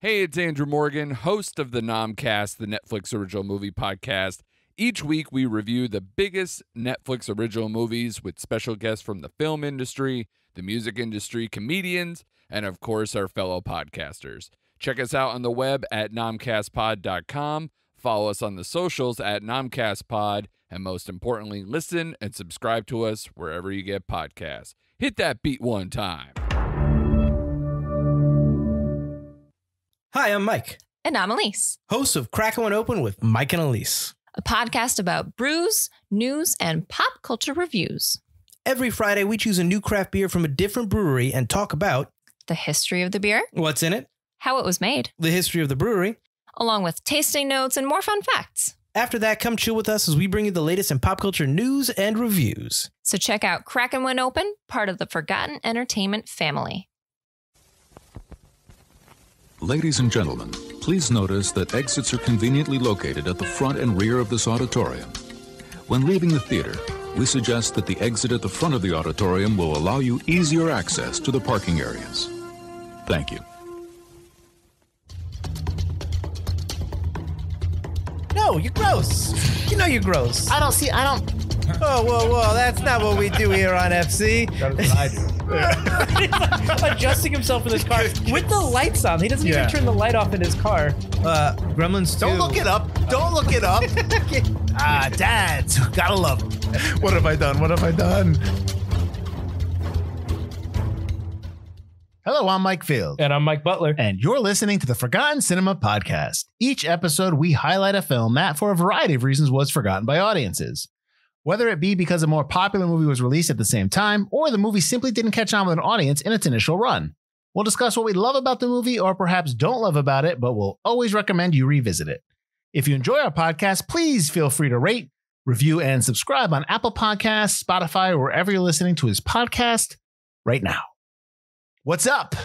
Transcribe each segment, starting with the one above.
Hey, it's Andrew Morgan, host of the Nomcast, the Netflix original movie podcast. Each week, we review the biggest Netflix original movies with special guests from the film industry, the music industry, comedians, and of course, our fellow podcasters. Check us out on the web at nomcastpod.com. Follow us on the socials at nomcastpod. And most importantly, listen and subscribe to us wherever you get podcasts. Hit that beat one time. Hi, I'm Mike, And I'm Elise, host of Crackin' One Open with Mike and Elise. a podcast about brews, news, and pop culture reviews, Every Friday, we choose a new craft beer from a different brewery and talk about the history of the beer, what's in it, how it was made, the history of the brewery. along with tasting notes and more fun facts. After that, come chill with us as we bring you the latest in pop culture news and reviews. So check out Crackin' One Open, part of the Forgotten Entertainment family. Ladies and gentlemen, please notice that exits are conveniently located at the front and rear of this auditorium. When leaving the theater, we suggest that the exit at the front of the auditorium will allow you easier access to the parking areas. Thank you. No, you're gross. You know you're gross. I don't see. I don't. Oh, whoa, whoa. That's not what we do here on FC. That's what I do. Adjusting himself in his car with the lights on. He doesn't Yeah. even turn the light off in his car. Uh, Gremlins 2. Don't look it up. Don't look it up. ah, dads, gotta love them. What have I done? What have I done? Hello, I'm Mike Field, And I'm Mike Butler. and you're listening to the Forgotten Cinema Podcast. Each episode, we highlight a film that, for a variety of reasons, was forgotten by audiences. Whether it be because a more popular movie was released at the same time, or the movie simply didn't catch on with an audience in its initial run. We'll discuss what we love about the movie, or perhaps don't love about it, but we'll always recommend you revisit it. If you enjoy our podcast, please feel free to rate, review, and subscribe on Apple Podcasts, Spotify, or wherever you're listening to his podcast right now. What's up?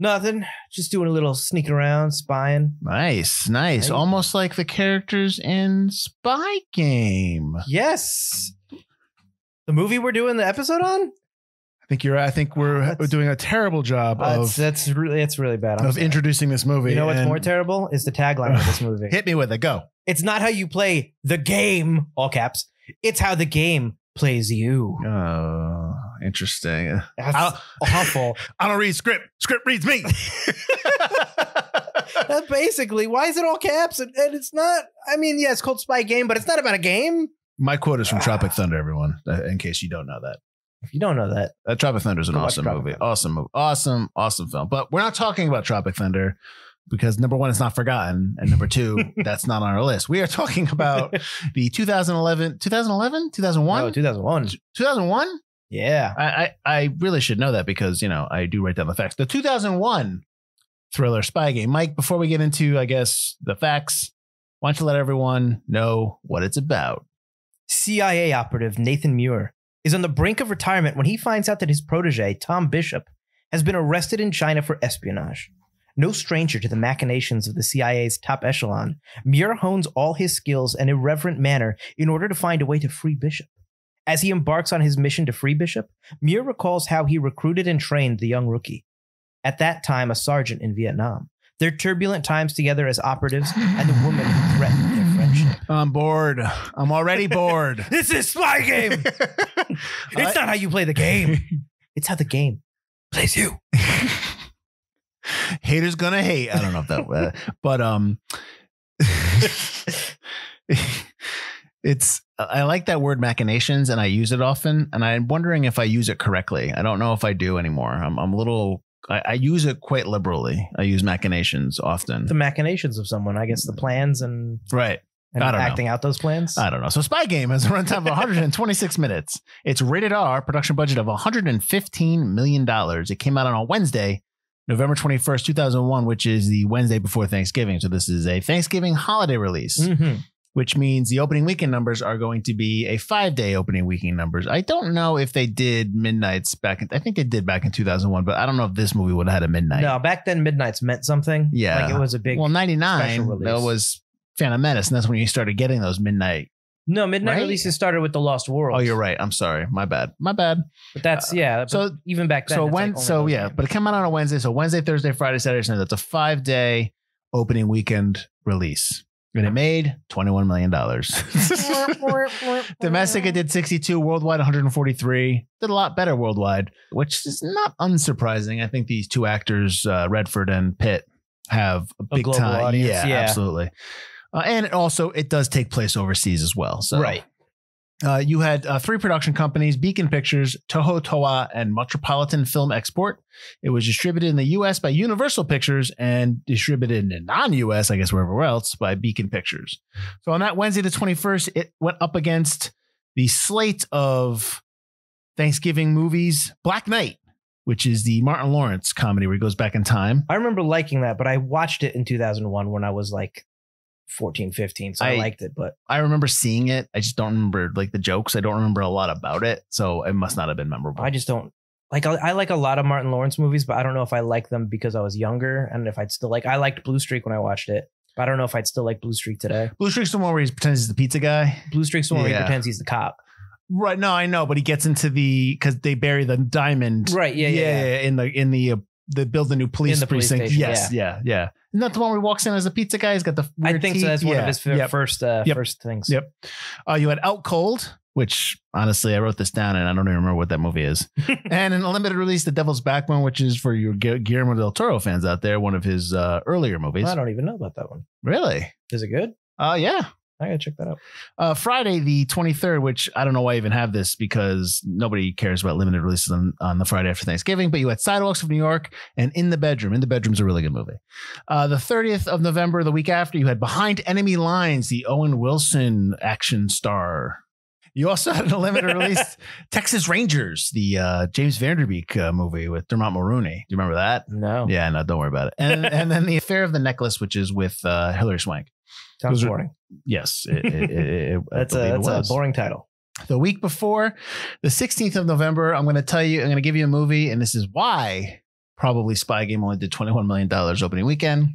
Nothing. Just doing a little sneak around, spying. Nice, nice. Right. Almost like the characters in Spy Game. Yes. The movie we're doing the episode on? I think you're. I think we're, That's- doing a terrible job Uh, of that's, that's really that's really bad. I'm of sorry. introducing this movie. You know what's and more terrible is the tagline of this movie. Hit me with it. Go. It's not how you play the game, all caps. It's how the game plays you. Oh, interesting. That's I'll- awful. I don't read script. Script reads me. That's basically, why is it all caps? And, and it's not. I mean, yeah, it's called Spy Game, but it's not about a game. My quote is from Tropic Thunder, everyone, uh, in case you don't know that. If you don't know that, Uh, Tropic Thunder is an awesome Tropic movie. Thunder. Awesome movie. Awesome, awesome film. But we're not talking about Tropic Thunder because number one, it's not forgotten. And number two, that's not on our list. We are talking about the 2011, 2011, 2001, no, 2001. 2001. Yeah. I, I I really should know that because you know I do write down the facts. The 2001 thriller spy game. Mike, before we get into I guess the facts, why don't you let everyone know what it's about? CIA operative Nathan Muir is on the brink of retirement when he finds out that his protege, Tom Bishop, has been arrested in China for espionage. No stranger to the machinations of the CIA's top echelon, Muir hones all his skills and irreverent manner in order to find a way to free Bishop. As he embarks on his mission to free Bishop, Muir recalls how he recruited and trained the young rookie. At that time, a sergeant in Vietnam. Their turbulent times together as operatives and the woman who threatened their friendship. I'm bored. I'm already bored. This is Spy Game! It's not how you play the game. It's how the game plays you. Haters gonna hate. I don't know if that, uh, but um, it's I like that word machinations, and I use it often, and I'm wondering if I use it correctly. I don't know if I do anymore. I'm I'm a little. I, I use it quite liberally. I use machinations often. The machinations of someone, I guess the plans and, right. and I don't know. acting out those plans. I don't know. So Spy Game has a runtime of 126 minutes. It's rated R, production budget of 115 million dollars. It came out on a Wednesday, November 21st, 2001, which is the Wednesday before Thanksgiving. So this is a Thanksgiving holiday release, Mhm. Which means the opening weekend numbers are going to be a five-day opening weekend numbers. I don't know if they did midnights back. In, I think they did back in 2001, but I don't know if this movie would have had a midnight. No, back then midnights meant something. Yeah. Like it was a big. well, 99 special release. that was Phantom Menace, and that's when you started getting those midnight No, midnight Right? releases started with the Lost World. Oh, you're right. I'm sorry. My bad. My bad. But that's uh, yeah. But so- even back then, so it's like so yeah, games. but it came out on a Wednesday. So Wednesday, Thursday, Friday, Saturday, Sunday. That's a five day opening weekend release. And it made $21 million. Domestic, it did 62, worldwide 143. Did a lot better worldwide, which is not unsurprising. I think these two actors, uh, Redford and Pitt, have a A big global time. audience, Yeah, yeah. absolutely. Uh, and it also, it does take place overseas as well. So right. Uh, you had uh, three production companies Beacon Pictures, Toho Toa, and Metropolitan Film Export. It was distributed in the US by Universal Pictures and distributed in the non US, I guess, wherever else, by Beacon Pictures. So on that Wednesday, the 21st, it went up against the slate of Thanksgiving movies Black Knight, which is the Martin Lawrence comedy where he goes back in time. I remember liking that, but I watched it in 2001 when I was like 14, 15. So I, I- liked it, but I remember seeing it. I just don't remember like the jokes. I don't remember a lot about it. So it must not have been memorable. I just don't like. I, I like a lot of Martin Lawrence movies, but I don't know if I like them because I was younger and if I'd still like. I liked Blue Streak when I watched it, but I don't know if I'd still like Blue Streak today. Blue Streak's the one where he pretends he's the pizza guy. Blue Streak's the one where he pretends he's the cop. Right. No, I know, but he gets into the because they bury the diamond. Right. Yeah. Yeah. yeah. in the in the uh, they build the new police, the police precinct. station, yes. Yeah. Yeah. Isn't that the one where he walks in as a pizza guy? He's got the. I think so. teeth? That's one of his fir- Yep. first uh, Yep. first things. Yep. Uh, you had Out Cold, which honestly I wrote this down and I don't even remember what that movie is. and an limited release, The Devil's Backbone, which is for your Gu- Guillermo del Toro fans out there, one of his uh, earlier movies. I don't even know about that one. Really? Is it good? Uh, yeah. I gotta check that out. Uh, Friday the 23rd, which I don't know why I even have this because nobody cares about limited releases on, on the Friday after Thanksgiving, but you had Sidewalks of New York and In the Bedroom. In the Bedroom's a really good movie. Uh, the 30th of November, the week after, you had Behind Enemy Lines, the Owen Wilson action star. You also had a limited release, Texas Rangers, the uh, James Van Der Beek uh, movie with Dermot Mulroney. Do you remember that? No. Yeah, no, don't worry about it. And, and then The Affair of the Necklace, which is with uh, Hilary Swank. Sounds boring. Yes, it, it, it, That's a that's a boring title. The week before, the 16th of November, I'm going to tell you, I'm going to give you a movie, and this is why probably Spy Game only did $21 million opening weekend.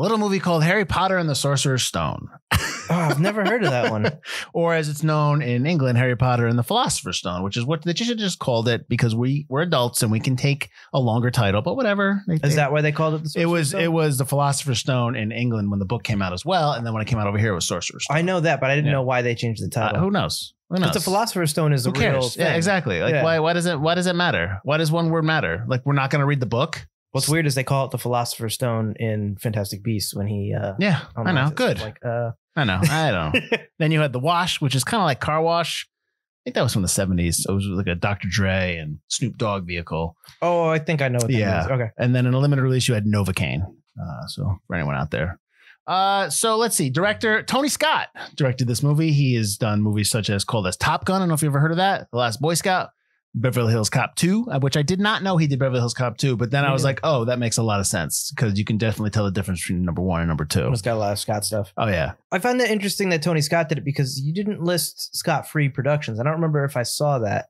A little movie called Harry Potter and the Sorcerer's Stone, Oh, I've never heard of that one. or as it's known in England, Harry Potter and the Philosopher's Stone, which is what they should have just called it because we we're adults and we can take a longer title, but whatever. They- Is they- that why they called it the? it was Stone? it was the Philosopher's Stone in England when the book came out as well, and then when it came out over here, it was Sorcerer's Stone. I know that, but I didn't Yeah. know why they changed the Uh, title. who knows? Who knows? but the Philosopher's Stone is Who a real cares? thing. Yeah, exactly. Like Yeah. why why does it why does it matter? Why does one word matter? Like we're not going to read the book? What's weird is they call it the Philosopher's Stone in Fantastic Beasts when he. uh Yeah, I know. unlocks it. So Good. Like, uh, I know. I don't know. then you had the Wash, which is kind of like Car Wash. I think that was from the seventies. It was like a Dr. Dre and Snoop Dogg vehicle. oh, I think I know what that Yeah. Okay. And then in a limited release, you had Novocaine. Uh, so for anyone out there. Uh, so let's see. Director Tony Scott directed this movie. He has done movies such as called as Top Gun. I don't know if you ever heard of that. The Last Boy Scout, Beverly Hills Cop 2, uh, which I did not know he did Beverly Hills Cop 2, but then I was like, oh, that makes a lot of sense because you can definitely tell the difference between number one and number two. It's got a lot of Scott stuff. Oh, yeah. I find that interesting that Tony Scott did it because you didn't list Scott Free Productions. I don't remember if I saw that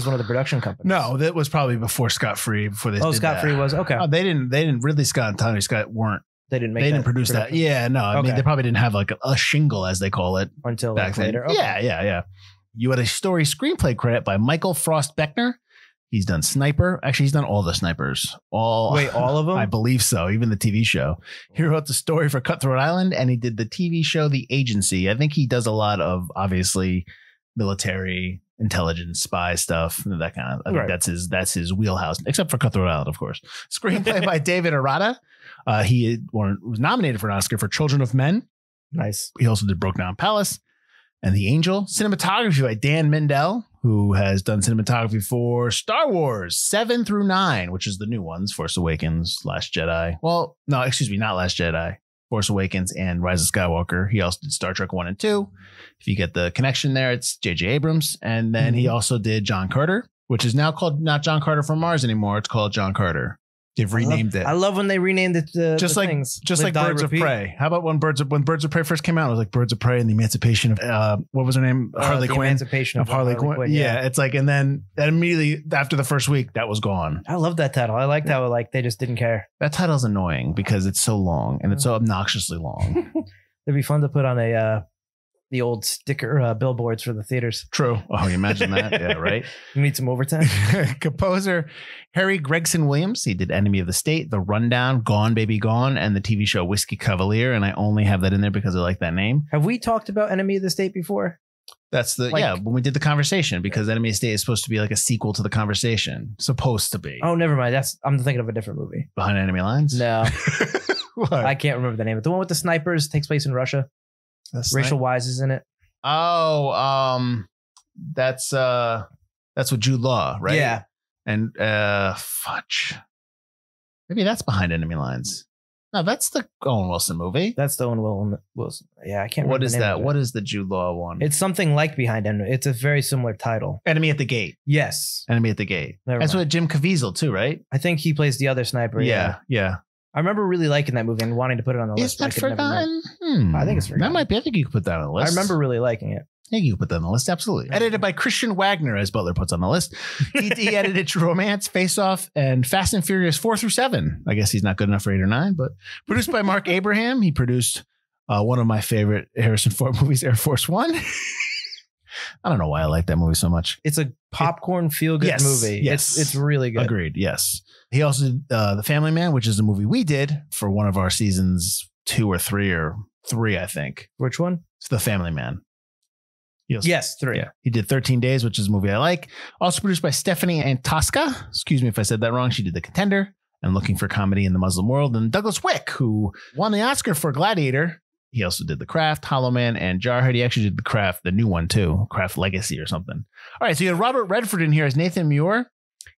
as one of the production companies. No, that was probably before Scott Free. Before they Oh, did Scott that. Free was okay. Oh, they didn't. They didn't. Ridley Scott and Tony Scott weren't. they didn't make. they didn't produce that. production Yeah, no. I mean, Okay. they probably didn't have like a, a shingle, as they call it, until back like then. later. Okay. Yeah, yeah, yeah. You had a story screenplay credit by Michael Frost Beckner. He's done Sniper. Actually, he's done all the snipers. All Wait, all of them? I believe so. Even the TV show. He wrote the story for Cutthroat Island, and he did the TV show The Agency. I think he does a lot of obviously military intelligence spy stuff that kind of i think Right. that's his that's his wheelhouse except for cutthroat island of course screenplay by david arata uh, he was nominated for an oscar for children of men nice. he also did Broke Down Palace and The Angel. Cinematography by Dan Mindel, who has done cinematography for Star Wars 7 through 9, which is the new ones Force Awakens, Last Jedi. Well, no, excuse me, not Last Jedi. Force Awakens and Rise of Skywalker. He also did Star Trek 1 and 2. If you get the connection there, it's J.J. Abrams. And then he Mhm. also did John Carter, which is now called not John Carter from Mars anymore. It's called John Carter. They've renamed I it I love when they renamed it. The, just the like things. just Live, like Birds of Prey. How about when Birds of when Birds of Prey first came out? It was like Birds of Prey and the Emancipation of uh, what was her name? Uh, Harley the Quinn. Emancipation Of Harley, Quinn. Yeah. it's like and then that immediately after the first week that was gone. I love that title. I liked how like they just didn't care. That title's annoying because it's so long and it's so obnoxiously long. It'd be fun to put on a uh, the old sticker uh, billboards for the theaters. True. Oh, you imagine that? yeah, right. You need some overtime. Composer Harry Gregson Williams. He did Enemy of the State, The Rundown, Gone Baby Gone, and the TV show Whiskey Cavalier. And I only have that in there because I like that name. Have we talked about Enemy of the State before? That's the Like- yeah when we did the conversation because Enemy of the State is supposed to be like a sequel to the conversation. Supposed to be Oh, never mind. That's I'm thinking of a different movie. behind enemy lines. No, what? I can't remember the name. of it. The one with the snipers takes place in Russia. That's Rachel not- Weisz is in it. Oh, um, that's uh, that's with Jude Law, right? Yeah. And uh, fudge. Maybe that's behind enemy lines. No, that's the Owen Wilson movie. That's the Owen Will Wilson. Yeah, I can't. What remember is the name that? What is the Jude Law one? It's something like Behind Enemy. It's a very similar title. Enemy at the Gate. Yes, Enemy at the Gate. Never that's mind. with Jim Caviezel too, right? I think he plays the other sniper. yeah, yeah. I remember really liking that movie and wanting to put it on the Is list. but I that could never remember. forgotten? Hmm. I think it's forgotten. That might be. I think you could put that on the list. I remember really liking it. I think you could put that on the list. Absolutely. Edited by Christian Wagner, as Butler puts on the list. He, he edited Romance, Face Off, and Fast and Furious 4 through 7. I guess he's not good enough for 8 or 9, but produced by Marc Abraham. He produced uh, one of my favorite Harrison Ford movies, Air Force One. I don't know why I like that movie so much. It's a popcorn feel good Yes, movie. yes. It's it's really good. Agreed. Yes. He also did uh, The Family Man, which is a movie we did for one of our seasons two or three or three, I think. Which one? It's The Family Man. Also Yes, three. Yeah. He did 13 Days, which is a movie I like. Also produced by Stephanie Antosca. Excuse me if I said that wrong. She did The Contender and Looking for Comedy in the Muslim World. And Douglas Wick, who won the Oscar for Gladiator. He also did The Craft, Hollow Man, and Jarhead. He actually did The Craft, the new one too, Craft Legacy or something. All right, so you had Robert Redford in here as Nathan Muir.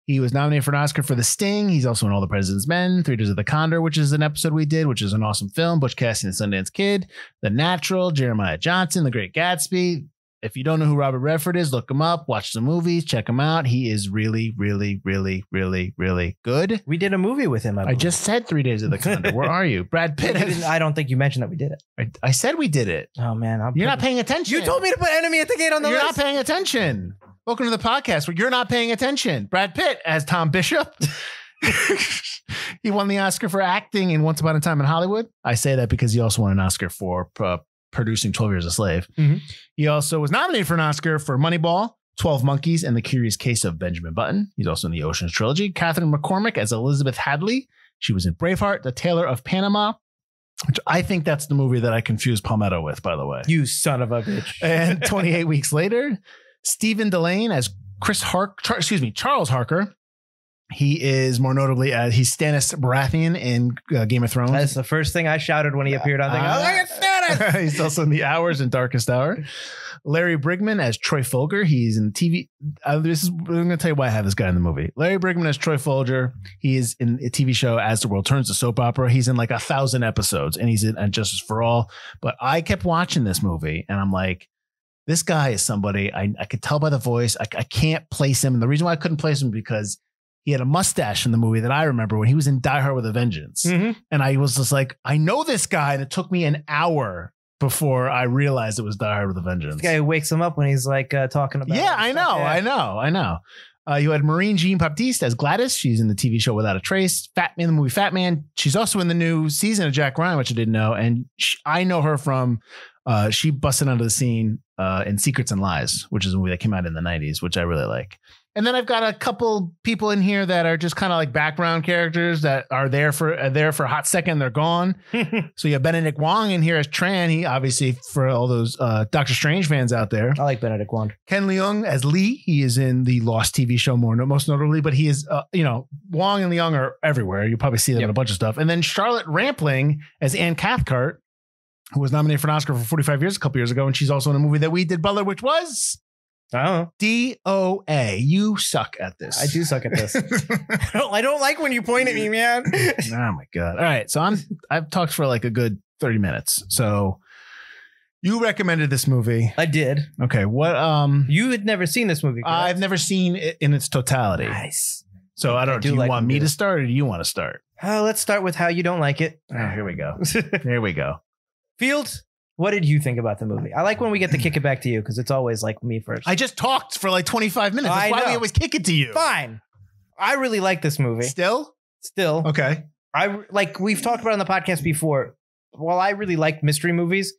He was nominated for an Oscar for The Sting. He's also in All the President's Men, Three Days of the Condor, which is an episode we did, which is an awesome film. Butch Cassidy and Sundance Kid, The Natural, Jeremiah Johnson, The Great Gatsby. If you don't know who Robert Redford is, look him up, watch some movies, check him out. He is really, really, really, really, really good. We did a movie with him. I, I just said Three Days of the Condor. Where are you? Brad Pitt. didn't- I don't think you mentioned that we did it. I, I said we did it. Oh man, I'm You're not paying attention. You told me to put Enemy at the Gate on the You're list. not paying attention. Welcome to the podcast where you're not paying attention. Brad Pitt as Tom Bishop. he won the Oscar for acting in Once Upon a Time in Hollywood. I say that because he also won an Oscar for uh, producing 12 Years a Slave. Mhm. He also was nominated for an Oscar for Moneyball, 12 Monkeys, and The Curious Case of Benjamin Button. He's also in the Ocean's Trilogy. Catherine McCormack as Elizabeth Hadley. She was in Braveheart, The Tailor of Panama, which I think that's the movie that I confused Palmetto with, by the way. you son of a bitch. And 28 weeks later, Stephen Dillane as Chris Hark, Char- excuse me, Charles Harker. He is more notably as he's Stannis Baratheon in uh, Game of Thrones. That's the first thing I shouted when he appeared on thing. I it's Stannis! he's also in The Hours and Darkest Hour. Larry Bryggman as Troy Folger. He's in TV. Uh, this is I'm going to tell you why I have this guy in the movie. Larry Bryggman as Troy Folger. He is in a TV show As the World Turns, the soap opera. He's in like a thousand episodes, and he's in uh, Justice for All. But I kept watching this movie, and I'm like, this guy is somebody I, I could tell by the voice. I, I can't place him, and the reason why I couldn't place him because he had a mustache in the movie that I remember when he was in Die Hard with a Vengeance. Mhm. And I was just like, I know this guy. And it took me an hour before I realized it was Die Hard with a Vengeance. This guy who wakes him up when he's like uh, talking about. yeah, I know. Yeah. I know, I know. Uh, you had Maureen Jean Baptiste as Gladys. She's in the TV show Without a Trace. Fat Man, the movie Fat Man. She's also in the new season of Jack Ryan, which I didn't know. And she, I know her from, uh, she busted onto the scene uh, in Secrets and Lies, which is a movie that came out in the 90s, which I really like. And then I've got a couple people in here that are just kind of like background characters that are there for are there for a hot second, they're gone. so you have Benedict Wong in here as Tran. He obviously for all those uh, Doctor Strange fans out there. I like Benedict Wong. Ken Leung as Lee. He is in the Lost TV show more most notably, but he is uh, you know Wong and Leung are everywhere. You probably see them in a bunch of stuff. And then Charlotte Rampling as Anne Cathcart, who was nominated for an Oscar for 45 years a couple years ago, and she's also in a movie that we did Butler, which was I don't know. DOA. You suck at this. I do suck at this. I, don't, I don't like when you point at me, man. oh my god! All right, so I'm I've talked for like a good 30 minutes. So you recommended this movie. I did. Okay, what um You had never seen this movie. correct? I've never seen it in its totality. nice. So I don't I do Do you like want me to start or do you want to start? Uh, let's start with how you don't like it. Oh, here we go. Here we go. Field, what did you think about the movie? I like when we get to kick it back to you because it's always like me first. I just talked for like 25 minutes. That's I why we always kick it to you. Fine. I really like this movie. Still? Still, Okay. I like we've talked about on the podcast before. While I really like mystery movies,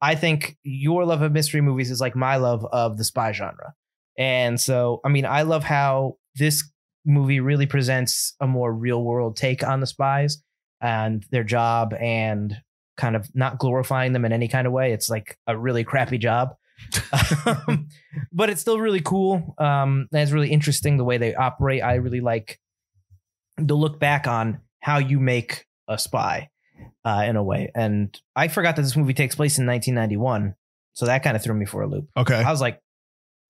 I think your love of mystery movies is like my love of the spy genre. And so, I mean, I love how this movie really presents a more real world take on the spies and their job and kind of not glorifying them in any kind of way. It's like a really crappy job. Um, but it's still really cool. Um, and it's really interesting the way they operate. I really like to look back on how you make a spy uh, in a way. And I forgot that this movie takes place in 1991. So that kind of threw me for a loop. Okay. I was like,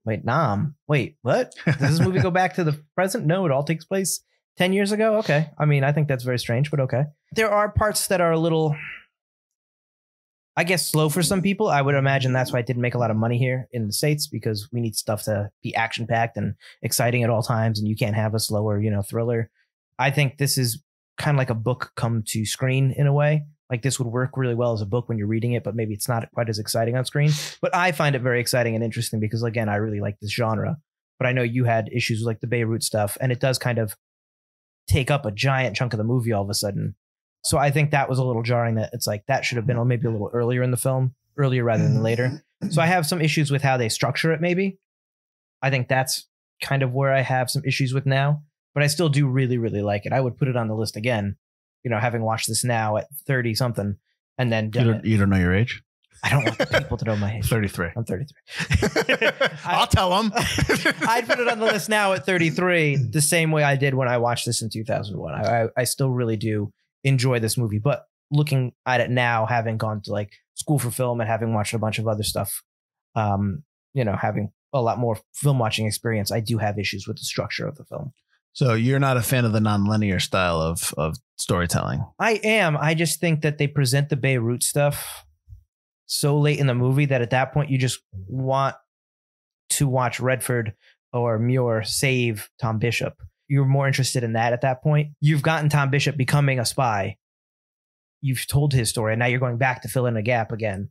wait, Nam, wait, what? Does this movie go back to the present? No, it all takes place 10 years ago. Okay. I mean, I think that's very strange, but okay. There are parts that are a little, I guess, slow for some people. I would imagine that's why it didn't make a lot of money here in the States because we need stuff to be action packed and exciting at all times. And you can't have a slower, you know, thriller. I think this is kind of like a book come to screen in a way. Like this would work really well as a book when you're reading it, but maybe it's not quite as exciting on screen. But I find it very exciting and interesting because, again, I really like this genre. But I know you had issues with like the Beirut stuff, and it does kind of take up a giant chunk of the movie all of a sudden. So I think that was a little jarring. That it's like that should have been mm. maybe a little earlier in the film, earlier rather than later. So I have some issues with how they structure it. Maybe I think that's kind of where I have some issues with now. But I still do really, really like it. I would put it on the list again. You know, having watched this now at thirty something, and then You don't, it. you don't know your age? I don't want the people to know my age. 33. I'm 33. I'll tell them. I'd put it on the list now at 33, the same way I did when I watched this in 2001. I, I, I still really do enjoy this movie, but looking at it now, having gone to like school for film and having watched a bunch of other stuff, um, you know, having a lot more film watching experience, I do have issues with the structure of the film. So you're not a fan of the nonlinear style of of storytelling. I am. I just think that they present the Beirut stuff so late in the movie that at that point you just want to watch Redford or Muir save Tom Bishop. You're more interested in that at that point. You've gotten Tom Bishop becoming a spy. You've told his story, and now you're going back to fill in a gap again.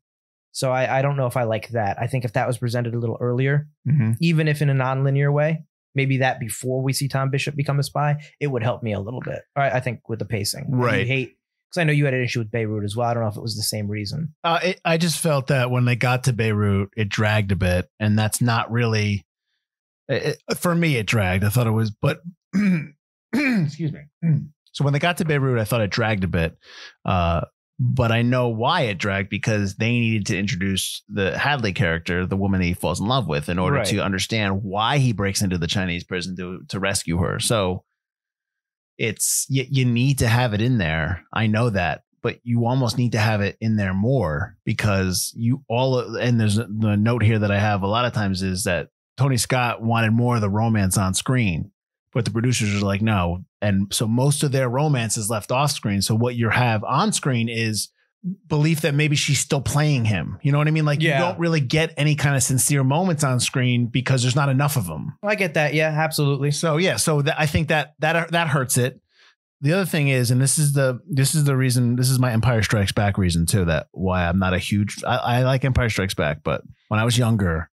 So I, I don't know if I like that. I think if that was presented a little earlier, Mm-hmm. even if in a non-linear way, maybe that before we see Tom Bishop become a spy, it would help me a little bit. All right, I think with the pacing, Right. You hate because I know you had an issue with Beirut as well. I don't know if it was the same reason. Uh, it, I just felt that when they got to Beirut, it dragged a bit, and that's not really it, it- for me. It dragged. I thought it was, but excuse me. So when they got to Beirut, I thought it dragged a bit, uh, but I know why it dragged because they needed to introduce the Hadley character, the woman he falls in love with, in order Right. to understand why he breaks into the Chinese prison to to rescue her. So it's you, you need to have it in there. I know that, but you almost need to have it in there more because you all and there's a- the note here that I have a lot of times is that Tony Scott wanted more of the romance on screen, but the producers are like, no. And so most of their romance is left off screen. So what you have on screen is belief that maybe she's still playing him. You know what I mean? Like Yeah. you don't really get any kind of sincere moments on screen because there's not enough of them. I get that. Yeah, absolutely. So yeah, so that, I think that that that hurts it. The other thing is, and this is the this is the reason. This is my Empire Strikes Back reason too. That why I'm not a huge. I, I like Empire Strikes Back, but when I was younger,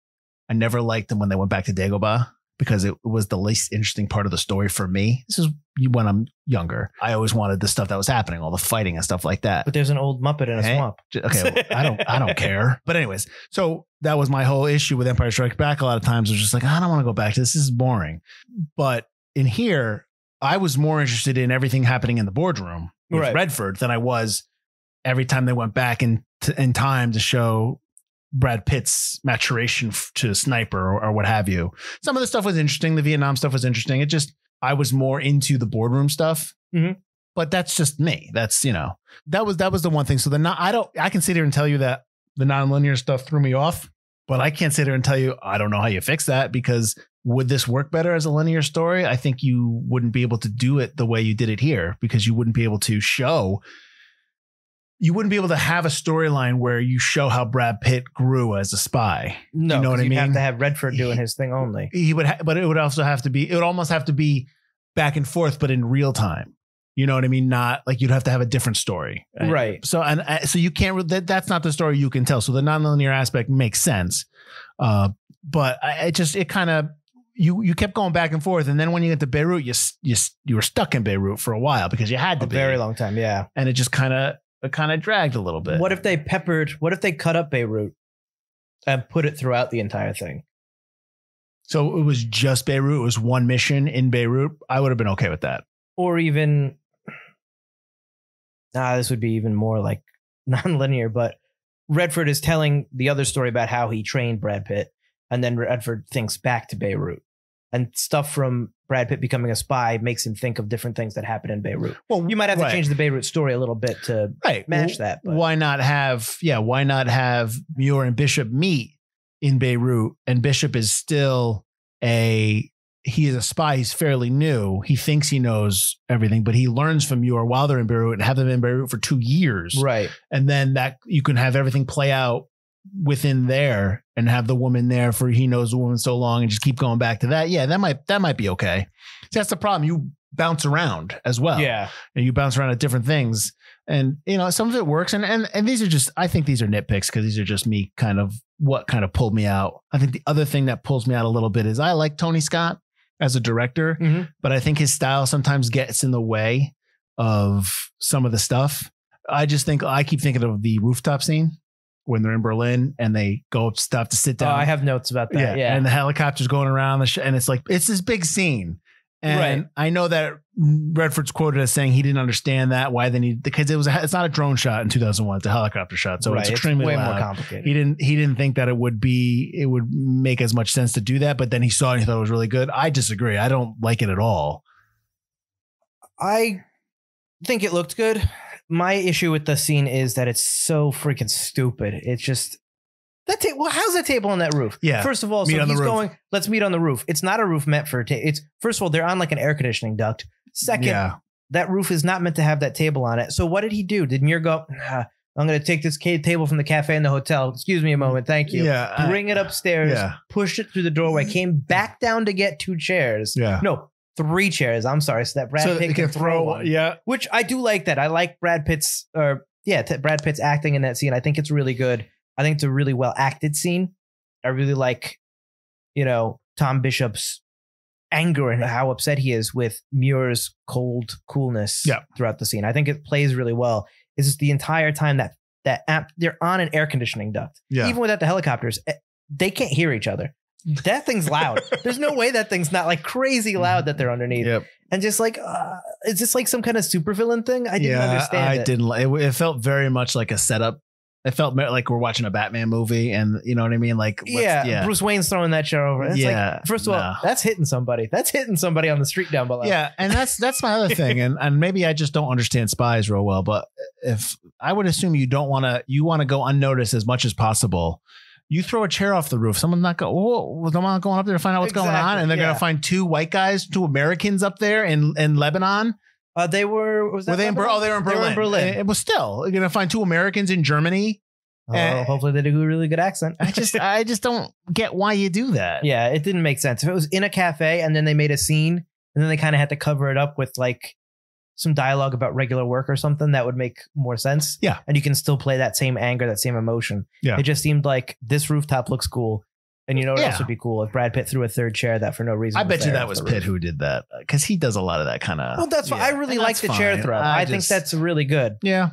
I never liked them when they went back to Dagobah because it was the least interesting part of the story for me. This is when I'm younger. I always wanted the stuff that was happening, all the fighting and stuff like that. But there's an old Muppet in a Hey. swamp. Okay, well, I don't I don't care. But anyways, so that was my whole issue with Empire Strikes Back. A lot of times I was just like, I don't want to go back to this. This is boring. But in here, I was more interested in everything happening in the boardroom with Right. Redford than I was every time they went back in t- in time to show Brad Pitt's maturation f- to sniper or, or what have you. Some of the stuff was interesting. The Vietnam stuff was interesting. It just I was more into the boardroom stuff. Mhm. But that's just me. That's you know that was that was the one thing. So the not I don't I can sit here and tell you that the nonlinear stuff threw me off, but I can't sit here and tell you I don't know how you fix that because would this work better as a linear story? I think you wouldn't be able to do it the way you did it here because you wouldn't be able to show you wouldn't be able to have a storyline where you show how Brad Pitt grew as a spy. No, You know what I you'd have to have Redford doing his thing only. He would, ha- but it would also have to be. It would almost have to be back and forth, but in real time. You know what I mean? Not like you'd have to have a different story, Right. So and uh, so you can't. re- That, that's not the story you can tell. So the nonlinear aspect makes sense, uh, but I, it just it kind of you you kept going back and forth, and then when you get to Beirut, you you you were stuck in Beirut for a while because you had to A be very long time. Yeah. and it just kind of it kind of dragged a little bit. What if they peppered? What if they cut up Beirut and put it throughout the entire thing? so it was just Beirut. It was one mission in Beirut. I would have been okay with that. Or even, ah, this would be even more like non-linear. But Redford is telling the other story about how he trained Brad Pitt, and then Redford thinks back to Beirut, and stuff from Brad Pitt becoming a spy makes him think of different things that happened in Beirut. Well, You might have to right. change the Beirut story a little bit to right match that, but- why not have yeah why not have muir and bishop meet in beirut and bishop is still a he is a spy he's fairly new he thinks he knows everything but he learns from muir while they're in beirut and have them in beirut for two years right. and then that you can have everything play out within there and have the woman there for he knows the woman so long and just keep going back to that yeah that might that might be okay. See, that's the problem. You bounce around as well. Yeah. and you bounce around at different things. And you know some of it works. And and, and these are just i think these are nitpicks because these are just me kind of what kind of pulled me out. I think the other thing that pulls me out a little bit is i like tony scott as a director Mhm. but i think his style sometimes gets in the way of some of the stuff. I just think i keep thinking of the rooftop scene when they're in berlin and they go up stuff to sit Oh, down I have notes about that. Yeah. and the helicopter's going around the sh- and it's like it's this big scene. And Right. I know that Redford's quoted as saying he didn't understand that why they need because it was a, it's not a drone shot in 2001 it's a helicopter shot so right. it's extremely way loud. more complicated. He didn't he didn't think that it would be it would make as much sense to do that but then he saw it and he thought it was really good. I disagree. I don't like it at all. I think it looked good. My issue with the scene is that it's so freaking stupid. It's just that table. Well, how's that table on that roof? Yeah. First of all, Meet so he's going. Let's meet on the roof. It's not a roof meant for. Ta- it's first of all, they're on like an air conditioning duct. Second, yeah. that roof is not meant to have that table on it. So what did he do? Did Muir go? "Ah, I'm going to take this table from the cafe in the hotel. Excuse me a moment. Thank you. Yeah. I- Bring it upstairs. Yeah. Pushed it through the doorway. Came back down to get two chairs. Yeah. No, three chairs. I'm sorry. So that Brad so Pitt can throw one yeah. which I do like that. I like Brad Pitt's or yeah, t- Brad Pitt's acting in that scene. I think it's really good. I think it's a really well acted scene. I really like, you know, Tom Bishop's anger and how upset he is with Muir's cold coolness Yeah. throughout the scene. I think it plays really well. It's just the entire time that that they're on an air conditioning duct. Yeah. Even without the helicopters, eh, they can't hear each other. That thing's loud. There's no way that thing's not like crazy loud that they're underneath Yep. and just like uh, is this like some kind of supervillain thing? I didn't yeah, understand. I it. didn't. It, it felt very much like a setup. It felt like we're watching a Batman movie, and you know what I mean. Like, let's- Yeah, yeah, Bruce Wayne's throwing that chair over. It's Yeah, like, first of all, that's hitting somebody. That's hitting somebody on the street down below. yeah. And that's that's my other thing, and and maybe I just don't understand spies real well. But if I would assume you don't want to, you want to go unnoticed as much as possible. You throw a chair off the roof. Someone's not going. Oh, someone not going up there to find out what's going on, and they're yeah. going to find two white guys, two Americans up there in in Lebanon. Uh, they were. Was that Were they in? Ber- Oh, they were in They Berlin. were in Berlin. It was still. You're going to find two Americans in Germany. Oh, eh. hopefully they do a really good accent. I just I just don't get why you do that. yeah, it didn't make sense. If it was in a cafe and then they made a scene and then they kind of had to cover it up with like some dialogue about regular work or something, that would make more sense. Yeah. and you can still play that same anger, that same emotion. Yeah. it just seemed like this rooftop looks cool. And you know what Yeah. else would be cool if Brad Pitt threw a third chair that for no reason. I bet you that was Pitt who did that because he does a lot of that kind of. Well, that's fine. I really like the chair throw. I, think that's really good. yeah,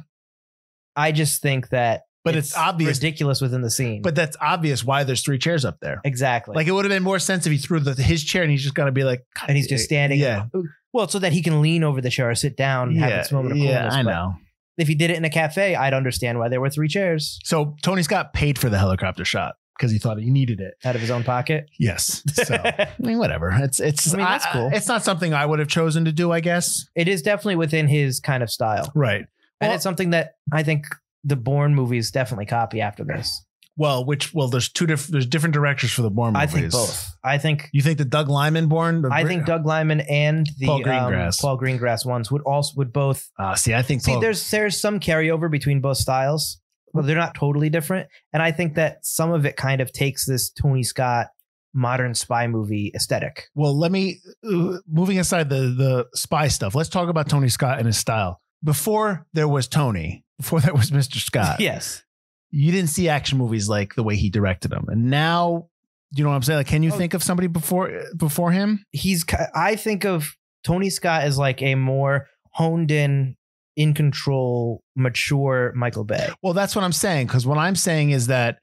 I just think that, But it's obvious- ridiculous within the scene. but that's obvious why there's three chairs up there. exactly, Like it would have been more sense if he threw the, his chair and he's just gonna be like, and he's just standing. Yeah, Well, so that he can lean over the chair or sit down and have yeah, this moment of yeah. coolness. I But know. If he did it in a cafe, I'd understand why there were three chairs So Tony Scott paid for the helicopter shot because he thought he needed it. out of his own pocket. Yes. So I mean, whatever. It's it's. I mean, that's cool. It's not something I would have chosen to do. I guess. it is definitely within his kind of style, Right. and Well- it's something that I think the Bourne movies definitely copy after this. Well, which well, there's two different. There's different directors for the Bourne movies. I think both. I think You think the Doug Liman Bourne? the I think Doug Liman and the Paul um, Greengrass. Paul Greengrass ones would also would both Uh, see, I think see. Paul- There's there's some carryover between both styles, but they're not totally different. And I think that some of it kind of takes this Tony Scott modern spy movie aesthetic. Well, let me uh, moving aside the the spy stuff. Let's talk about Tony Scott and his style. Before there was Tony, before that was Mr. Scott, yes, you didn't see action movies like the way he directed them. And now, you know what I'm saying? Like, can you Oh. think of somebody before before him? he's. I think of Tony Scott as like a more honed in in control, mature Michael Bay. Well, that's what I'm saying. Because what I'm saying is that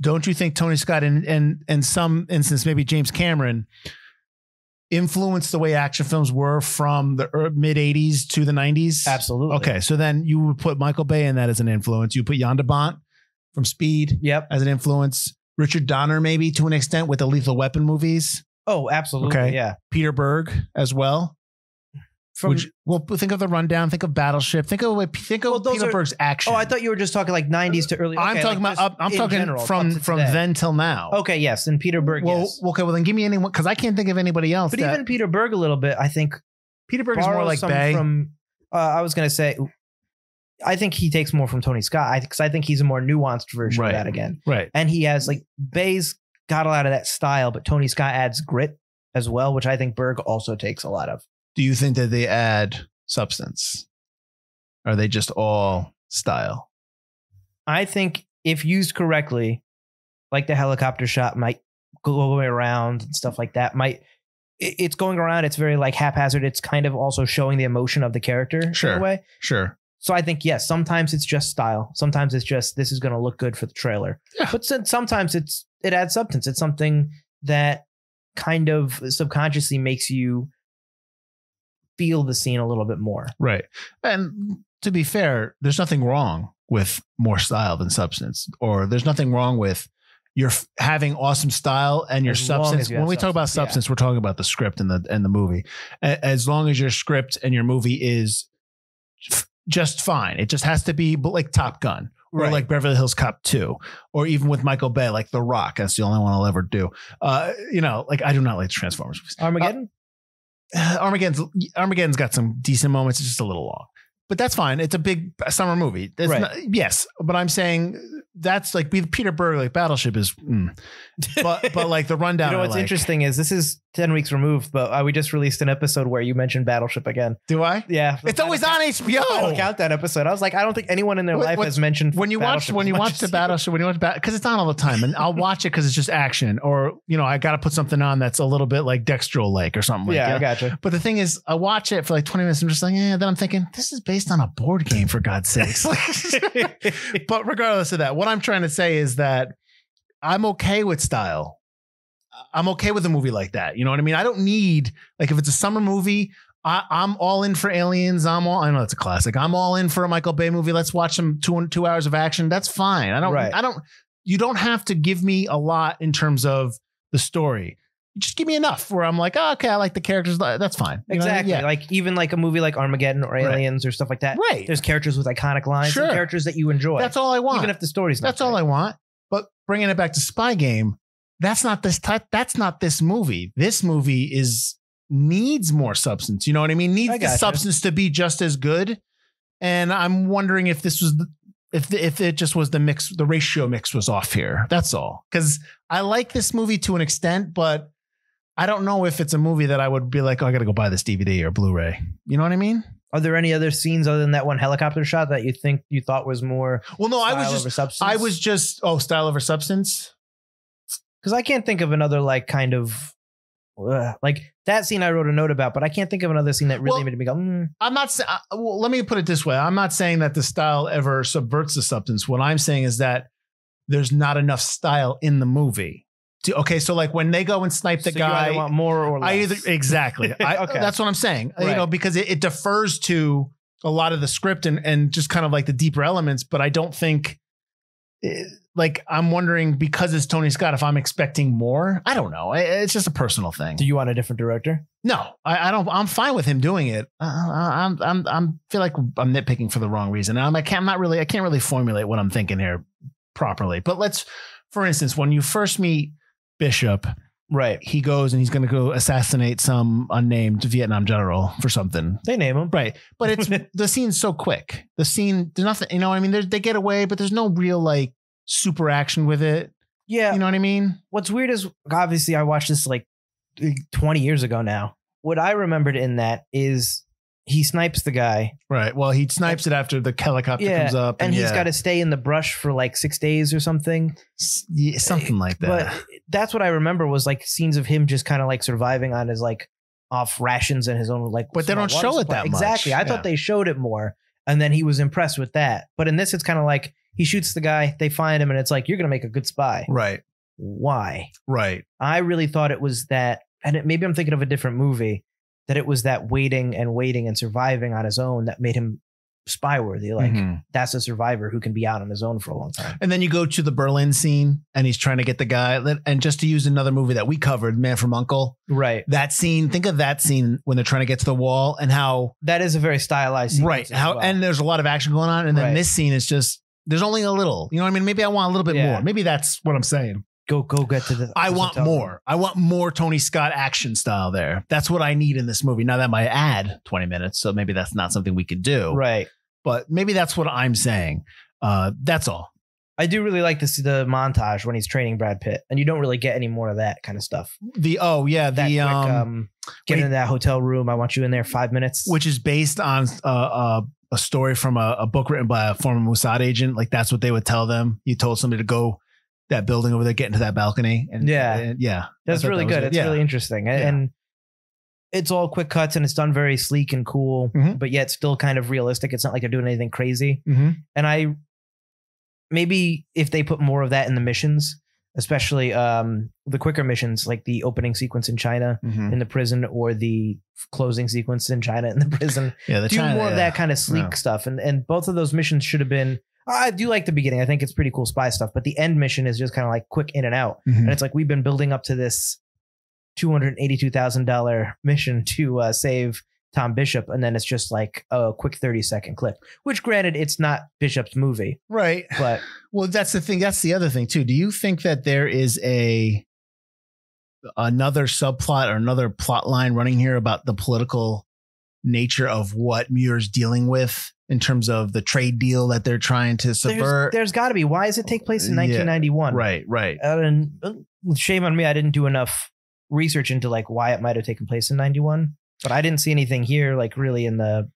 don't you think Tony Scott and and in some instance maybe James Cameron influenced the way action films were from the mid 80s to the 90s? Absolutely. Okay, so then you would put Michael Bay in that as an influence. You put Jan de Bont from Speed Yep. as an influence. Richard Donner maybe to an extent with the Lethal Weapon movies. Oh, absolutely. Okay. Yeah. Peter Berg as well. From Would you- well, think of the rundown. Think of Battleship. Think of think of Well, those Peter Berg's action. oh, I thought you were just talking like '90s to early. I'm talking like about. I'm talking general, from from today. then till now. Okay, yes, and Peter Berg. Well, yes. okay. Well, then give me anyone because I can't think of anybody else. but even Peter Berg a little bit. I think Peter Berg is more like Bay. From uh, I was gonna say, I think he takes more from Tony Scott because I think he's a more nuanced version Right. of that again, right. and he has like Bay's got a lot of that style, but Tony Scott adds grit as well, which I think Berg also takes a lot of. Do you think that they add substance? Are they just all style? I think if used correctly, like the helicopter shot might go around and stuff like that, might it's going around. It's very like haphazard. It's kind of also showing the emotion of the character in Sure. a way. Sure. So I think yes, sometimes it's just style. Sometimes it's just this is going to look good for the trailer. Yeah. But sometimes it's it adds substance. It's something that kind of subconsciously makes you feel the scene a little bit more. Right. And to be fair, there's nothing wrong with more style than substance, or there's nothing wrong with your f- having awesome style and your As substance. you When we talk about substance, yeah. we're talking about the script and the and the movie. As long as your script and your movie is f- just fine, it just has to be like Top Gun. Or Right. like Beverly Hills Cop 2, or even with Michael Bay, like The Rock. That's the only one I'll ever do. Uh, you know, like I do not like Transformers movies. Armageddon. Armageddon's Armageddon's got some decent moments. It's just a little long, but that's fine. It's a big summer movie. It's Right. not- yes, but I'm saying that's like Peter Berg, like Battleship is, mm. but but like the rundown. you know what's like. interesting is this is 10 weeks removed, but uh, we just released an episode where you mentioned Battleship again. Do I? Yeah. It's always on count- Final HBO. countdown episode. I was like, I don't think anyone in their What- life what's- has mentioned When you watch when you watch the. Battleship, when you watch because it's on all the time, and I'll watch it because it's just action, or you know I got to put something on that's a little bit like Dextro like or something. like yeah, that. I gotcha. But the thing is, I watch it for like 20 minutes. I'm just like, yeah. Then I'm thinking, this is based on a board game, for God's sakes. but regardless of that, what I'm trying to say is that I'm okay with style. I'm okay with a movie like that. You know what I mean? I don't need, like, if it's a summer movie, I, I'm all in for Aliens. I'm all, I know it's a classic. I'm all in for a Michael Bay movie. Let's watch some two, two hours of action. That's fine. I don't, Right. I don't, you don't have to give me a lot in terms of the story. Just give me enough where I'm like, oh, okay, I like the characters. Uh, that's fine. You what I mean? Exactly. Like even like a movie like Armageddon or Right. Aliens or stuff like that. Right. There's characters with iconic lines Sure. and characters that you enjoy. That's all I want. Even if the story's not That's all I want. But bringing it back to Spy Game, that's not this type. That's not this movie. This movie is needs more substance. You know what I mean? Needs I the substance to be just as good. And I'm wondering if this was the, if the, if it just was the mix, the ratio mix was off here. That's all. Because I like this movie to an extent, but I don't know if it's a movie that I would be like, oh, I got to go buy this DVD or Blu-ray. You know what I mean? Are there any other scenes other than that one helicopter shot that you think you thought was more Well, no, I was just? I was just oh, style over substance. Because I can't think of another like kind of uh, like that scene I wrote a note about, but I can't think of another scene that really Well, made me go. Mm. I'm not saying. Well, let me put it this way: I'm not saying that the style ever subverts the substance. What I'm saying is that there's not enough style in the movie. To, okay, so like when they go and snipe the So guy, want more or less. I either exactly. I, Okay. That's what I'm saying. You know, because it, it defers to a lot of the script and and just kind of like the deeper elements. But I don't think. eh, Like I'm wondering because it's Tony Scott if I'm expecting more. I don't know. It's just a personal thing. Do you want a different director? No, I, I don't. I'm fine with him doing it. Uh, I'm, I'm, I'm feel like I'm nitpicking for the wrong reason. I'm, I can't, I'm not really. I can't really formulate what I'm thinking here properly. But let's, for instance, when you first meet Bishop, Right. he goes and he's going to go assassinate some unnamed Vietnam general for something. They name him. Right, but it's the scene's so quick. The scene, there's nothing. You know, what I mean, they get away, but there's no real like super action with it. Yeah. You know what I mean? What's weird is obviously I watched this like 20 years ago now. What I remembered in that is he snipes the guy. Right. Well, he snipes it after the helicopter Yeah, comes up, and he's yeah. got to stay in the brush for like six days or something. Yeah, something like that. But that's what I remember was like scenes of him just kind of like surviving on his like off rations and his own like. But they don't show it that much. Exactly. I thought they showed it more, and then he was impressed with that. But in this, it's kind of like he shoots the guy, they find him, and it's like you're gonna make a good spy. Right. Why? Right. I really thought it was that, and it, maybe I'm thinking of a different movie. That it was that waiting and waiting and surviving on his own that made him spy worthy. Like Mhm. that's a survivor who can be out on his own for a long time. And then you go to the Berlin scene and he's trying to get the guy. And just to use another movie that we covered, Man from Uncle, Right. that scene, think of that scene when they're trying to get to the wall and how, That is a very stylized right. How, well. and there's a lot of action going on. And then Right. this scene is just, there's only a little, you know what I mean? Maybe I want a little bit Yeah. more. Maybe that's what I'm saying. go go get to the. I want room. more. I want more Tony Scott action style there. That's what I need in this movie. Now that might add 20 minutes, so maybe that's not something we could do. Right. But maybe that's what I'm saying. Uh, that's all. I do really like to see the montage when he's training Brad Pitt, and you don't really get any more of that kind of stuff. The oh yeah, the quick, um, um, get wait. into that hotel room. I want you in there five minutes. which is based on uh, uh, a story from a, a book written by a former Mossad agent. Like that's what they would tell them. You told somebody to go that building over there, get into that balcony, and Yeah. and- yeah, That's really that good. It's Yeah. really interesting, and, Yeah. and it's all quick cuts and it's done very sleek and cool, Mhm. but yet still kind of realistic. It's not like they're doing anything crazy. Mhm. And I maybe if they put more of that in the missions, especially um, the quicker missions, like the opening sequence in China Mhm. in the prison or the closing sequence in China in the prison. yeah. The do China, more of that kind of sleek Yeah. stuff. And and both of those missions should have been. I do like the beginning. I think it's pretty cool spy stuff. But the end mission is just kind of like quick in and out. Mhm. And it's like we've been building up to this two hundred eighty-two thousand dollar mission to uh, save Tom Bishop, and then it's just like a quick thirty-second clip. Which, granted, it's not Bishop's movie, right. but Well, that's the thing. That's the other thing too. Do you think that there is a another subplot or another plot line running here about the political nature of what Muir's dealing with in terms of the trade deal that they're trying to there's, subvert? there's got to be. Why does it take place in Yeah, nineteen ninety-one? right, right. and uh, shame on me, I didn't do enough research into like why it might have taken place in '91. But I didn't see anything here, like really in the.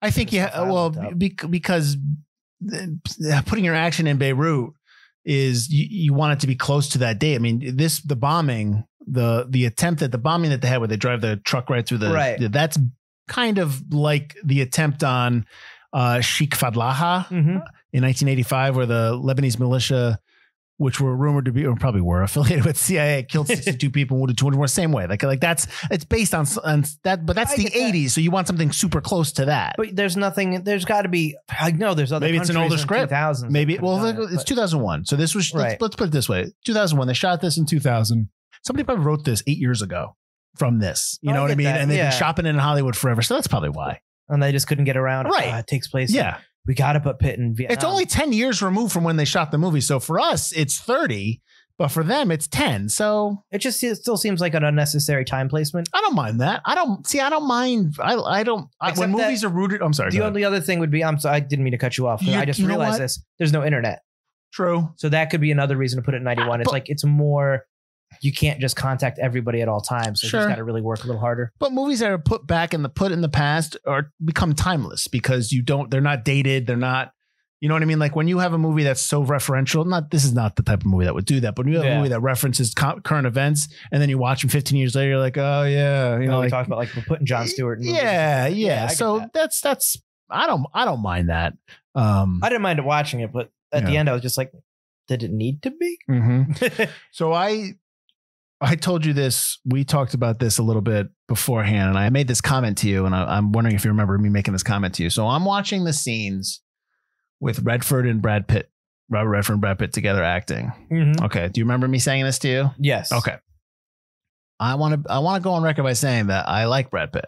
I think yeah. Well, bec- because putting your action in Beirut is you, you want it to be close to that day. I mean, this the bombing, the the attempt at the bombing that they had where they drive the truck right through the Right. That's kind of like the attempt on uh, Sheikh Fadlallah in 1985, where the Lebanese militia. Which were rumored to be, or probably were affiliated with CIA, killed 62 people, and wounded 200 more. Same way, like like that's it's based on, on that, but that's I the get that. 80s, so you want something super close to that. But there's nothing. There's got to be. I know there's other. Maybe it's an older script. 2000s Maybe well, it, it's but- 2001. So this was let's, let's put it this way: 2001. They shot this in 2000. Somebody probably wrote this eight years ago from this. You Oh, I know what I mean? that, And they've yeah. been shopping it in Hollywood forever. So that's probably why. and they just couldn't get around. it. Right. Uh, it takes place. Yeah, we got to put Pitt in Vietnam. it's only 10 years removed from when they shot the movie. So for us, it's 30, but for them, it's 10. So It just it still seems like an unnecessary time placement. I don't mind that. I don't see. I don't mind. I I don't. I, when that movies are rooted, I'm sorry. The only other thing would be I'm sorry, I didn't mean to cut you off. You- I just realized this. There's no internet. True. So that could be another reason to put it in 91. Ah, it's But- like it's more you can't just contact everybody at all times. So you Sure. just got to really work a little harder. But movies that are put back in the put in the past are become timeless because you don't. They're not dated. They're not. You know what I mean? Like when you have a movie that's so referential. Not this is not the type of movie that would do that. But when you have a movie that references co- current events and then you watch them 15 years later, you're like, oh yeah, you You know, know, we like, talked about like we're putting Jon Stewart. In movies. yeah, yeah. Yeah, so that. that's that's. I don't I don't mind that. Um, I didn't mind watching it, but at the end I was just like, did it need to be? mhm. So I I told you this. We talked about this a little bit beforehand, and I made this comment to you, and I, I'm wondering if you remember me making this comment to you. So I'm watching the scenes with Redford and Brad Pitt, Robert Redford and Brad Pitt together acting. Mhm. Okay, do you remember me saying this to you? Yes. Okay. I want to I want to go on record by saying that I like Brad Pitt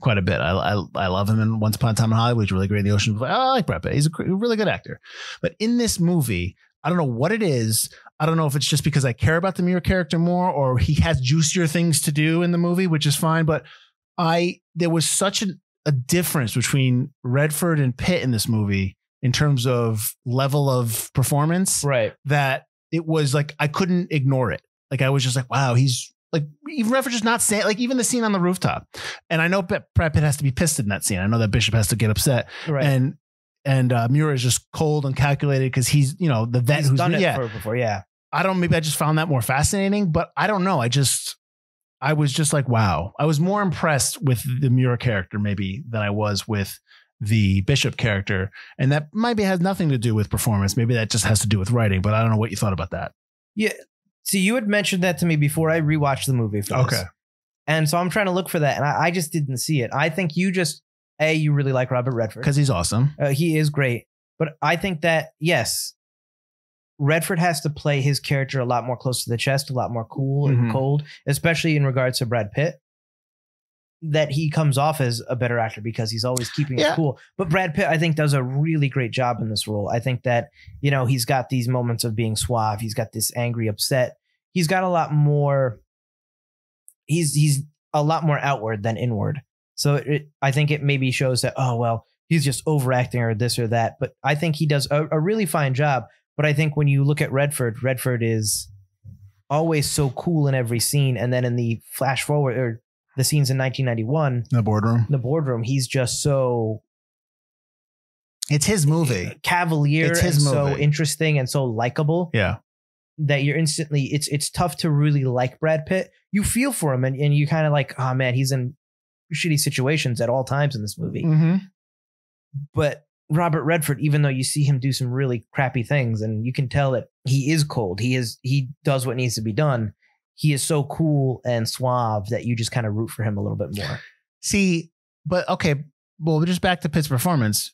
quite a bit. I I, I love him in Once Upon a Time in Hollywood. He's really great in The Ocean. I like Brad Pitt. He's a really good actor. But in this movie, I don't know what it is. I don't know if it's just because I care about the Muir character more, or he has juicier things to do in the movie, which is fine. But I there was such an, a difference between Redford and Pitt in this movie in terms of level of performance Right. that it was like I couldn't ignore it. Like I was just like, wow, he's like even Redford just not saying like even the scene on the rooftop. And I know Brad Pitt has to be pissed in that scene. I know that Bishop has to get upset. Right. And and uh, Muir is just cold and calculated because he's you know the vet He's who's done it yeah. for, before. Yeah. I don't maybe I just found that more fascinating, but I don't know. I just I was just like, wow. I was more impressed with the Muir character maybe than I was with the Bishop character, and that maybe has nothing to do with performance. Maybe that just has to do with writing. But I don't know what you thought about that. Yeah. See, you had mentioned that to me before I rewatched the movie. For this. Okay. And so I'm trying to look for that, and I, I just didn't see it. I think you just a you really like Robert Redford Because he's awesome. uh, he is great, but I think that yes, Redford has to play his character a lot more close to the chest, a lot more cool and Mhm. cold, especially in regards to Brad Pitt. That he comes off as a better actor because he's always keeping Yeah. it cool. But Brad Pitt, I think, does a really great job in this role. I think that you know he's got these moments of being suave. He's got this angry, upset. He's got a lot more. He's he's a lot more outward than inward. So it, I think it maybe shows that oh well he's just overacting or this or that. But I think he does a, a really fine job. But I think when you look at Redford, Redford is always so cool in every scene, and then in the flash forward or the scenes in 1991, the boardroom. the boardroom, he's just so It's his movie. Eh, cavalier It's his and so interesting and so likable Yeah. that you're instantly it's it's tough to really like Brad Pitt. You feel for him and, and you kind of like, oh man, he's in shitty situations at all times in this movie. Mm-hmm. But Robert Redford, even though you see him do some really crappy things and you can tell that he is cold, he is he does what needs to be done. He is so cool and suave that you just kind of root for him a little bit more. See, but okay. Well, just back to Pitt's performance.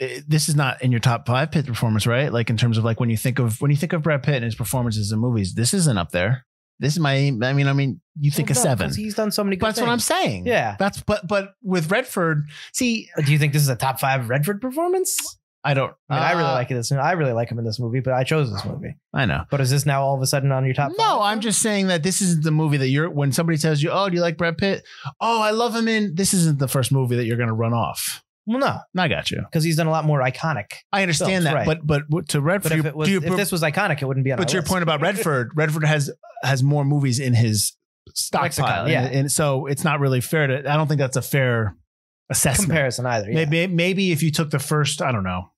Eh, This is not in your top five Pitt performance, right? Like in terms of like when you think of when you think of Brad Pitt and his performances in movies, this isn't up there. This is my. I mean, I mean, you think Well, a no, seven. He's done so many good That's what I'm saying. Yeah. That's but but with Redford, see, Do you think this is a top five Redford performance? I don't. I mean, I really uh, like this. I really like him in this movie, but I chose this movie. I know. But is this now all of a sudden on your top? No, five? I'm just saying that this is the movie that you're. When somebody tells you, "Oh, do you like Brad Pitt?" Oh, I love him in. This isn't the first movie that you're going to run off. Well, no, I got you. because he's done a lot more iconic. I understand Films, that, right. but but to Redford, But if was, to your, if this was iconic, it wouldn't be on. but your list. point about Redford, Redford has has more movies in his stockpile, Lexicon, yeah. and, and so it's not really fair to. I don't think that's a fair assessment. comparison either. Yeah. Maybe maybe if you took the first, I don't know.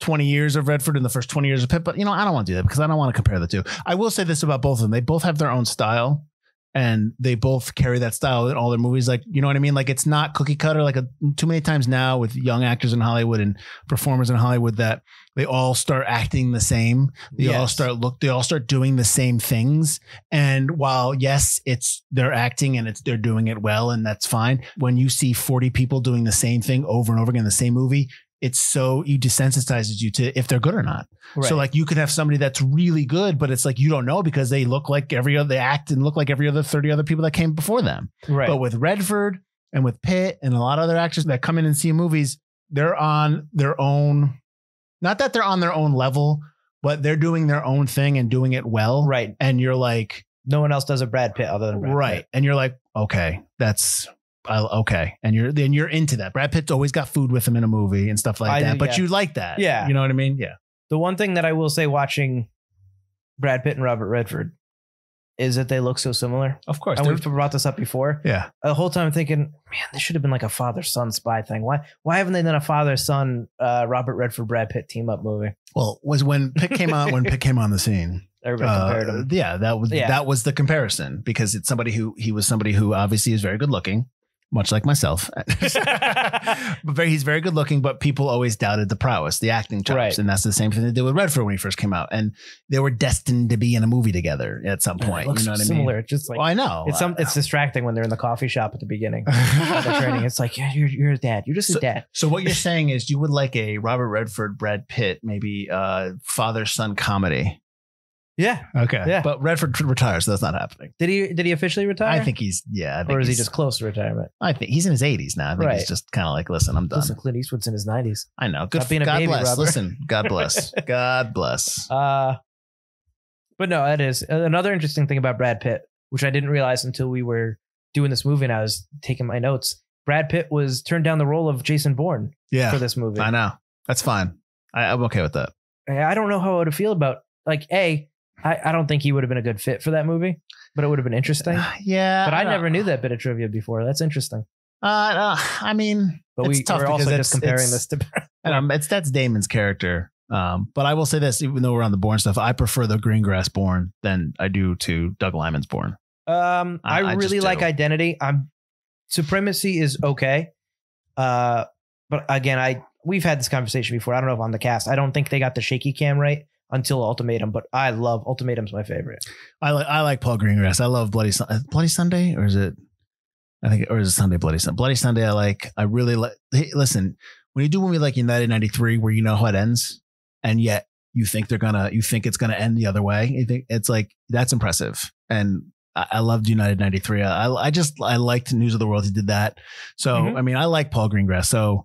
20 years of Redford and the first 20 years of Pitt, but you know, I don't want to do that because I don't want to compare the two. I will say this about both of them. They both have their own style and they both carry that style in all their movies. Like, you know what I mean? Like it's not cookie cutter like a, too many times now with young actors in Hollywood and performers in Hollywood that they all start acting the same. They all start look, they all start doing the same things. And while yes, it's they're acting and it's they're doing it well and that's fine. When you see 40 people doing the same thing over and over again in the same movie, it's so you desensitizes you to if they're good or not. Right. So like you could have somebody that's really good, but it's like you don't know because they look like every other they act and look like every other 30 other people that came before them. right. But with Redford and with Pitt and a lot of other actors that come in and see movies, they're on their own. Not that they're on their own level, but they're doing their own thing and doing it well. right. And you're like, No one else does a Brad Pitt other than Brad right. Pitt. And you're like, okay, that's I, okay. And you're then you're into that. Brad Pitt's always got food with him in a movie and stuff like I- that. But yeah. you like that. Yeah. You know what I mean? Yeah. The one thing that I will say watching Brad Pitt and Robert Redford is that they look so similar. Of course. And we've brought this up before. yeah. The whole time I'm thinking, man, this should have been like a father son spy thing. Why why haven't they done a father son uh, Robert Redford Brad Pitt team up movie? Well, was when Pitt came on when Pitt came on the scene. Everybody Uh, compared them. yeah, that was Yeah. that was the comparison because it's somebody who he was somebody who obviously is very good looking, much like myself. but very, he's very good looking, but people always doubted the prowess, the acting chops, Right. and that's the same thing they did with Redford when he first came out, and they were destined to be in a movie together at some point. You know what similar. I mean? It's just like I know. it's some it's distracting when they're in the coffee shop at the beginning the training. It's like, yeah, you're you're his dad. You're just So- dad. So what you're saying is you would like a Robert Redford, Brad Pitt, maybe uh father son comedy. Yeah. Okay. Yeah. But Redford retires, so that's not happening. Did he did he officially retire? I think he's yeah. I think or is he he's- just close to retirement? I think he's in his 80s now. I think Right. he's just kind of like, listen, I'm done. Listen, Clint Eastwood's in his nineties. I know. Good. Stop being a God baby, bless. Robert. Listen, God bless. God bless. Uh, but no, that is another interesting thing about Brad Pitt, which I didn't realize until we were doing this movie and I was taking my notes. Brad Pitt was turned down the role of Jason Bourne Yeah, for this movie. I know. That's fine. I, I'm okay with that. I don't know how I would feel about like a. I, I don't think he would have been a good fit for that movie, but it would have been interesting. Yeah, But I don't- never knew that bit of trivia before. That's interesting. Uh, uh, I mean, But it's we, tough we're also because just it's- comparing this to. and, um, it's that's Damon's character. Um, but I will say this, even though we're on the Bourne stuff, I prefer the Greengrass Bourne than I do to Doug Liman's Bourne. Um, I- I, I really like do. Identity. I'm Supremacy is okay. Uh, but again, I we've had this conversation before. I don't know if on the cast. I don't think they got the shaky cam right until Ultimatum, but I love Ultimatum's my favorite. I like I like Paul Greengrass. I love Bloody Sun- uh, Bloody Sunday, or is it? I think, or is it Sunday Bloody Sunday? Bloody Sunday. I like. I really like. Hey, listen, when you do a movie like United '93, where you know how it ends, and yet you think they're gonna, you think it's gonna end the other way. You think it's like that's impressive. And I, I loved United '93. I, I just I liked News of the World. He did that. So Mhm. I mean, I like Paul Greengrass. So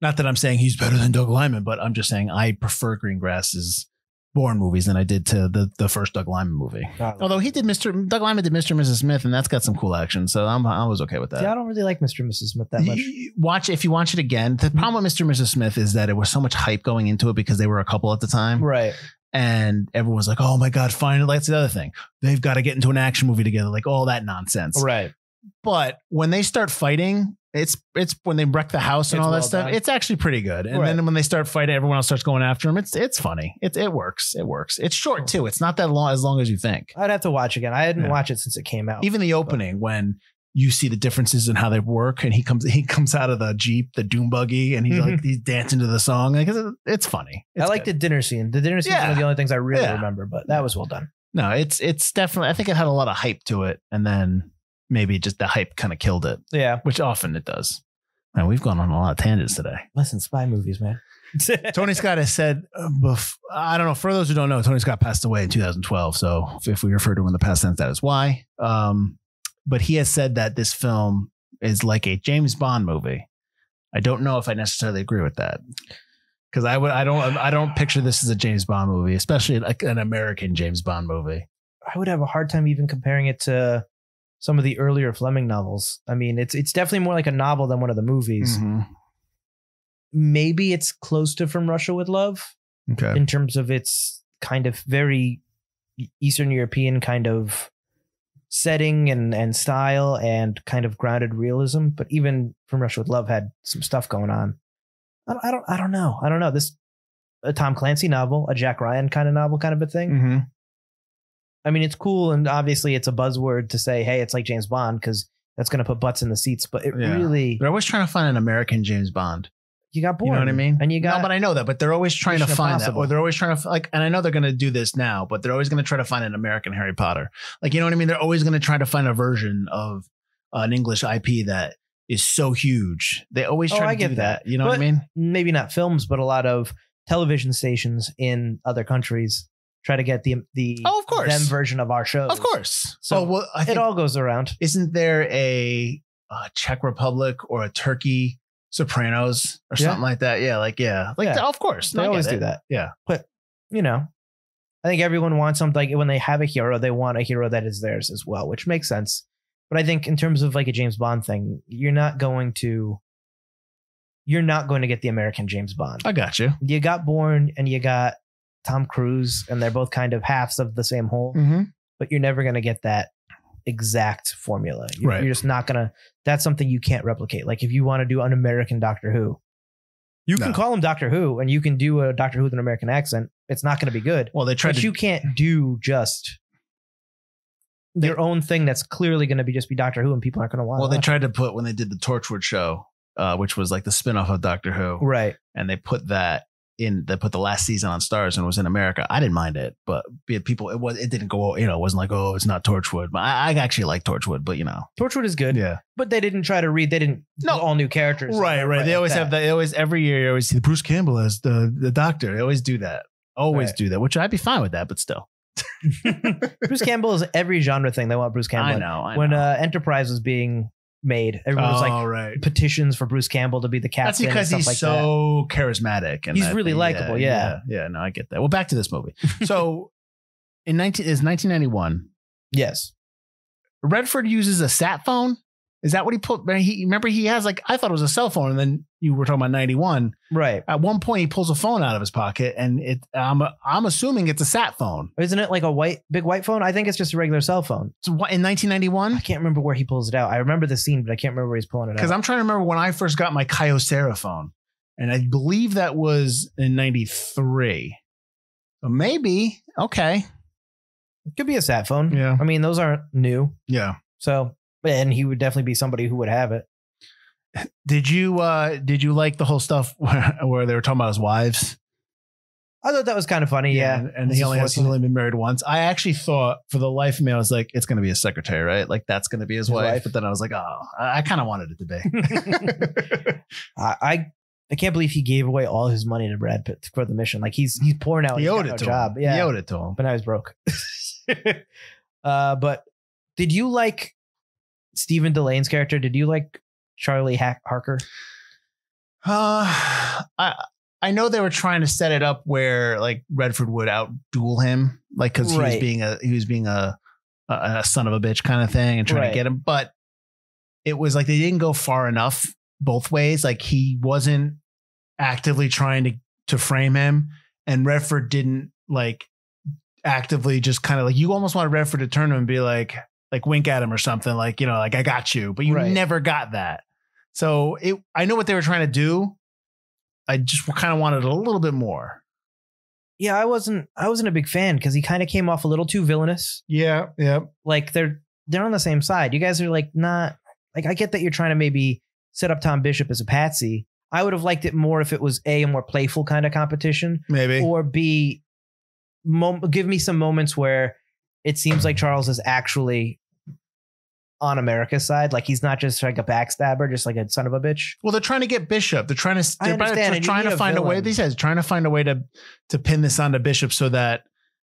not that I'm saying he's better than Doug Liman, but I'm just saying I prefer Greengrass's Bourne movies than I did to the the first Doug Liman movie. Although he did Mr. Doug Liman did Mr. and Mrs. Smith, and that's got some cool action, so I'm I was okay with that. See, I don't really like Mr. and Mrs. Smith that much. You- Watch if you watch it again. The problem with Mr. and Mrs. Smith is that it was so much hype going into it because they were a couple at the time, Right. and everyone was like, "Oh my god, finally!" That's the other thing. They've got to get into an action movie together, like all that nonsense. Right. But when they start fighting, it's it's when they wreck the house and It's all that well stuff. done. It's actually pretty good. And Right. then when they start fighting, everyone else starts going after them. It's it's funny. It it works. It works. It's short too. It's not that long as long as you think. I'd have to watch again. I hadn't Yeah. watched it since it came out. Even the opening when you see the differences in how they work, and he comes he comes out of the jeep, the doom buggy, and he's like mm-hmm. he's dancing to the song. Like it's, it's funny. I like good. the dinner scene. The dinner scene is one of the only things I really Yeah. remember, but that was well done. no. It's it's definitely. I think it had a lot of hype to it, and then maybe just the hype kind of killed it, Yeah. which often it does. And we've gone on a lot of tangents today. Listen, spy movies, man. Tony Scott has said, uh, bef- I don't know, for those who don't know, Tony Scott passed away in 2012. So if- if we refer to him in the past tense, that is why. Um, but he has said that this film is like a James Bond movie. I don't know if I necessarily agree with that. Because I would, I don't, I don't picture this as a James Bond movie, especially like an American James Bond movie. I would have a hard time even comparing it to some of the earlier Fleming novels. I mean, it's it's definitely more like a novel than one of the movies. Mhm. Maybe it's close to From Russia with Love Okay. in terms of its kind of very Eastern European kind of setting and and style and kind of grounded realism. But even From Russia with Love had some stuff going on. I don't I don't, I don't know. I don't know. This a Tom Clancy novel, a Jack Ryan kind of novel, kind of a thing. Mhm. I mean, it's cool, and obviously, it's a buzzword to say, "Hey, it's like James Bond," because that's going to put butts in the seats. But it Yeah. really, They're always trying to find an American James Bond. you got You know what I mean? And you got, no, but I know that. But they're always trying to find Impossible. that, or they're always trying to like. And I know they're going to do this now, but they're always going to try to find an American Harry Potter. Like you know what I mean? They're always going to try to find a version of an English IP that is so huge. They always Oh, try to I do get that. that. You know what I mean? maybe not films, but a lot of television stations in other countries try to get the the Oh, of course. them version of our show. Of course. So oh well, I it all goes around. isn't there a, uh Czech Republic or a Turkey Sopranos or Yeah. something like that? Yeah, like yeah, like Yeah. of course They I get always it. do that. Yeah. but you know, I think everyone wants something like when they have a hero, they want a hero that is theirs as well, which makes sense. But I think in terms of like a James Bond thing, you're not going to you're not going to get the American James Bond. I got you. You got Bourne and you got Tom Cruise, and they're both kind of halves of the same whole, Mm-hmm. but you're never going to get that exact formula. You're, Right. you're just not going to, that's something you can't replicate. Like if you want to do an American Doctor Who, you can call him Doctor Who and you can do a Doctor Who with an American accent. It's not going to be good. Well, they tried But to you can't do just your own thing that's clearly going to be just be Doctor Who and people aren't going to want Well, they tried to put when they did the Torchwood show, uh, which was like the spinoff of Doctor Who, Right. and they put that in. that put the last season on Starz and was in America. I didn't mind it, but people, it was it didn't go. You know, it wasn't like oh, it's not Torchwood. But I, I actually like Torchwood, but you know, Torchwood is good, yeah, but they didn't try to read, they didn't No. all new characters. right, right. They like always have that. They always every year you always see Bruce Campbell as the the Doctor. They always do that. Always Right. do that, which I'd be fine with that, but still, Bruce Campbell is every genre thing. They want Bruce Campbell. I know. I When know. uh, Enterprise was being made, everyone was like oh, right. petitions for Bruce Campbell to be the That's captain. because and he's stuff like that. so charismatic and He's that- really likable, yeah. yeah, yeah. No, I get that. Well, back to this movie. So, in nineteen is nineteen ninety one. Yes. Redford uses a sat phone. Is that what he put? He remember he has like I thought it was a cell phone, and then you were talking about ninety one. Right. At one point, he pulls a phone out of his pocket, and it. I'm I'm assuming it's a sat phone. Isn't it like a white, big white phone? I think it's just a regular cell phone. So what in nineteen ninety one? I can't remember where he pulls it out. I remember the scene, but I can't remember where he's pulling it out. Because I'm trying to remember when I first got my Kyocera phone, and I believe that was in ninety three. So maybe okay. it could be a sat phone. Yeah. I mean, those aren't new. Yeah. So, and he would definitely be somebody who would have it. Did you uh did you like the whole stuff where, where they were talking about his wives? I thought that was kind of funny. Yeah, and, and This he only has he's only been married once. I actually thought for the life of me, I was like, it's gonna be his secretary, right? Like that's gonna be his, His wife. wife. But then I was like, oh, I, I kind of wanted it to be. I, I I can't believe he gave away all his money to Brad Pitt for the mission. Like he's he's pouring out. he owed it no to job. him. Yeah, He owed it to him. but now he's broke. uh, but did you like Stephen Dillane's character? Did you like Charlie Hack- Harker? Uh, I I know they were trying to set it up where like Redford would outduel him, like because he was Right. being a he was being a, a a son of a bitch kind of thing and trying Right. to get him, but it was like they didn't go far enough both ways. Like he wasn't actively trying to to frame him, and Redford didn't like actively just kind of like you almost wanted Redford to turn to him and be like like wink at him or something like you know like I got you, but you Right. never got that. So it I know what they were trying to do. I just kind of wanted a little bit more. Yeah, I wasn't. I wasn't a big fan because he kind of came off a little too villainous. Yeah, yeah. Like they're they're on the same side. You guys are like not like I get that you're trying to maybe set up Tom Bishop as a patsy. I would have liked it more if it was a, a more playful kind of competition, Maybe. or b mom- give me some moments where it seems like Charles is actually on America's side. Like he's not just like a backstabber, just like a son of a bitch. Well, they're trying to get Bishop. They're trying to. They're and trying to a find a way. villain. He says trying to find a way to to pin this onto Bishop so that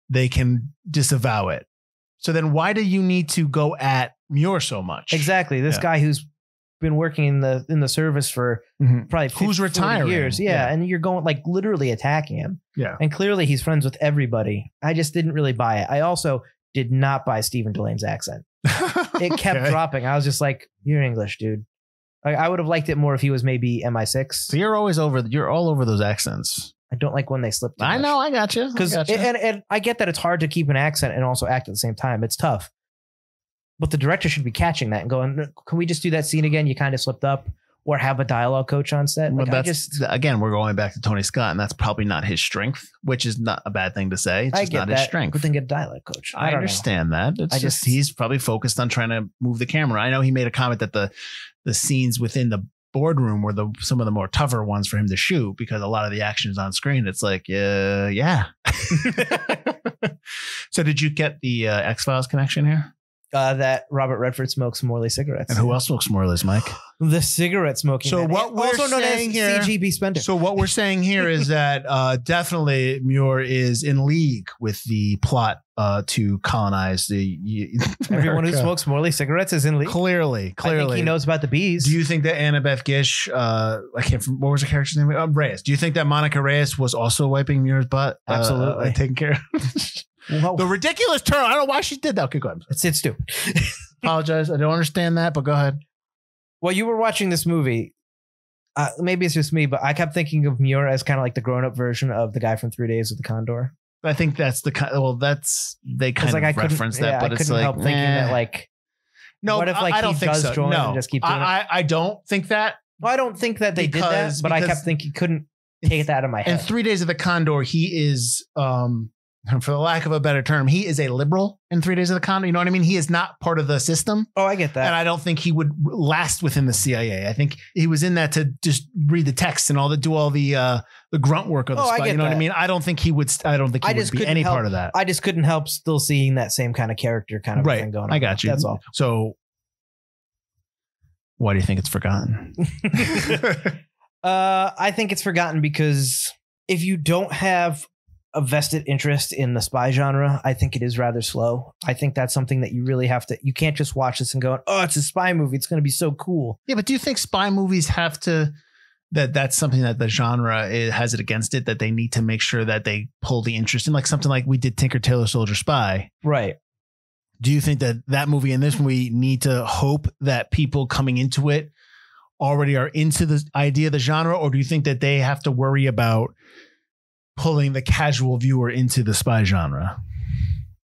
they can disavow it. So then, why do you need to go at Muir so much? Exactly. This Yeah. guy who's been working in the in the service for Mhm. probably Who's 50, 40 retiring. years. Yeah, Yeah. and you're going like literally attacking him. Yeah. And clearly he's friends with everybody. I just didn't really buy it. I also did not buy Stephen Dillane's accent. It kept Okay. dropping. I was just like, "You're English, dude." Like, I would have liked it more if he was maybe MI6. So you're always over. You're all over those accents. I don't like when they slip. I much. know. I got you. because I got you. and, and I get that it's hard to keep an accent and also act at the same time. It's tough, but the director should be catching that and going, "Can we just do that scene again? You kind of slipped up." Or have a dialogue coach on set. Well, Like, I that's just, again, we're going back to Tony Scott, and that's probably not his strength, which is not a bad thing to say. It's I just get not that. his strength. But then get a dialogue coach. I, know. understand that. It's I just, just- he's probably focused on trying to move the camera. I know he made a comment that the the scenes within the boardroom were the some of the more tougher ones for him to shoot because a lot of the action is on screen. It's like, yeah, yeah. so did you get the uh, X Files connection here? Uh, that Robert Redford smokes Morley cigarettes. And who else smokes Morley's, Mike? The cigarette smoking. So man. what we're also known saying as here- CGB Spender. So what we're saying here is that uh, definitely Muir is in league with the plot uh, to colonize the Everyone who smokes Morley cigarettes is in league. Clearly, I clearly, think he knows about the bees. Do you think that Annabeth Gish, uh, I can't. What was the character's name? Uh, Reyes. Do you think that Monica Reyes was also wiping Muir's butt? uh, Absolutely. uh, taking care. Whoa. the ridiculous turn. I don't know why she did that. Okay, go ahead. it's it's stupid. Apologize. I don't understand that, but go ahead. While you were watching this movie. Uh, maybe it's just me, but I kept thinking of Muir as kind of like the grown-up version of the guy from Three Days with the Condor. I think that's the kind. Well, that's they kind like of I couldn't, reference that, yeah, but I it's like help thinking eh. that like. no. what if, like, I, I don't he think does so. join no, and just keep doing I, I I don't think that. Well, I don't think that they did that, but I kept thinking couldn't take that out of my In head. Three Days of the Condor, he is, um, for the lack of a better term, he is a liberal in Three Days of the Condor. You know what I mean? He is not part of the system. oh, I get that. and I don't think he would last within the CIA. I think he was in that to just read the text and all the do all the uh the grunt work of the Oh, I spy. You know what I mean? I don't think he would. I don't think he I would be any help- part of that. I just couldn't help still seeing that same kind of character kind of right. thing going on. I got you. That's all. So, why do you think it's forgotten? Uh, I think it's forgotten because if you don't have a vested interest in the spy genre, I think it is rather slow. I think that's something that you really have to. You can't just watch this and go, "Oh, it's a spy movie. It's going to be so cool." yeah, but do you think spy movies have to? That that's something that the genre has it against it that they need to make sure that they pull the interest in, like something like we did Tinker Tailor Soldier Spy. Right. do you think that that movie and this movie need to hope that people coming into it already are into the idea of the genre or do you think that they have to worry about pulling the casual viewer into the spy genre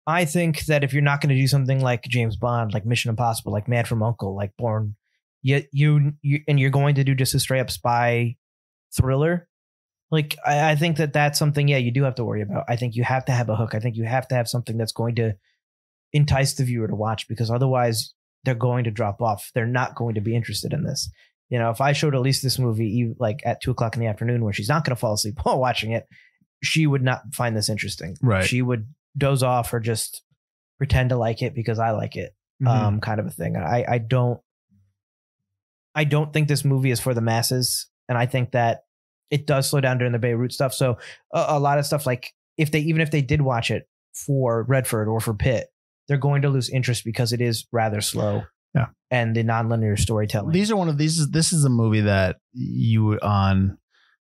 I think that if you're not going to do something like James Bond, like Mission Impossible, like Man from Uncle, like Bourne, you, you, you and you're going to do just a straight up spy thriller, like I, I think that that's something. Yeah, you do have to worry about. I think you have to have a hook. I think you have to have something that's going to entice the viewer to watch because otherwise they're going to drop off. They're not going to be interested in this. You know, if I showed Elise this movie like at two o'clock in the afternoon where she's not going to fall asleep while watching it, she would not find this interesting. Right. She would doze off or just pretend to like it because I like it, Mm-hmm. um, kind of a thing. I, I don't, I don't think this movie is for the masses, and I think that it does slow down during the Beirut stuff. So a, a lot of stuff like if they even if they did watch it for Redford or for Pitt, they're going to lose interest because it is rather slow. Yeah. and the nonlinear storytelling. These are one of these. This is a movie that you on.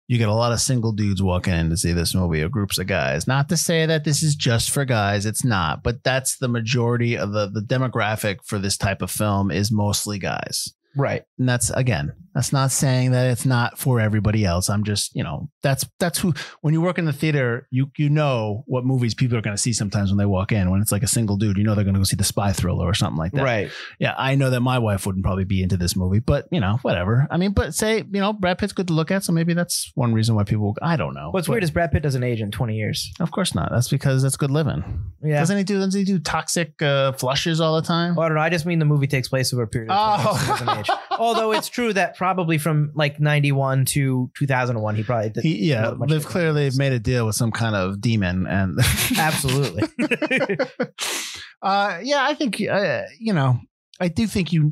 You get a lot of single dudes walking in to see this movie, or groups of guys. Not to say that this is just for guys; it's not. But that's the majority of the the demographic for this type of film is mostly guys. right. And that's again, that's not saying that it's not for everybody else. I'm just, you know, that's that's who when you work in the theater, you you know what movies people are going to see sometimes when they walk in. When it's like a single dude, you know they're going to go see the spy thriller or something like that. Right. Yeah, I know that my wife wouldn't probably be into this movie, but you know, whatever. I mean, but say, you know, Brad Pitt's good to look at, so maybe that's one reason why people. I don't know. What's But weird is Brad Pitt doesn't age in 20 years. of course not. That's because that's good living. Yeah. Doesn't he do? Doesn't he do toxic uh, flushes all the time? Well, I don't know. I just mean the movie takes place over a period of time. Oh. so he doesn't age. Although it's true that probably from like 91 to 2001, he probably did. He, yeah, they've clearly made a deal with some kind of demon, and Absolutely. uh, yeah, I think uh, you know, I do think you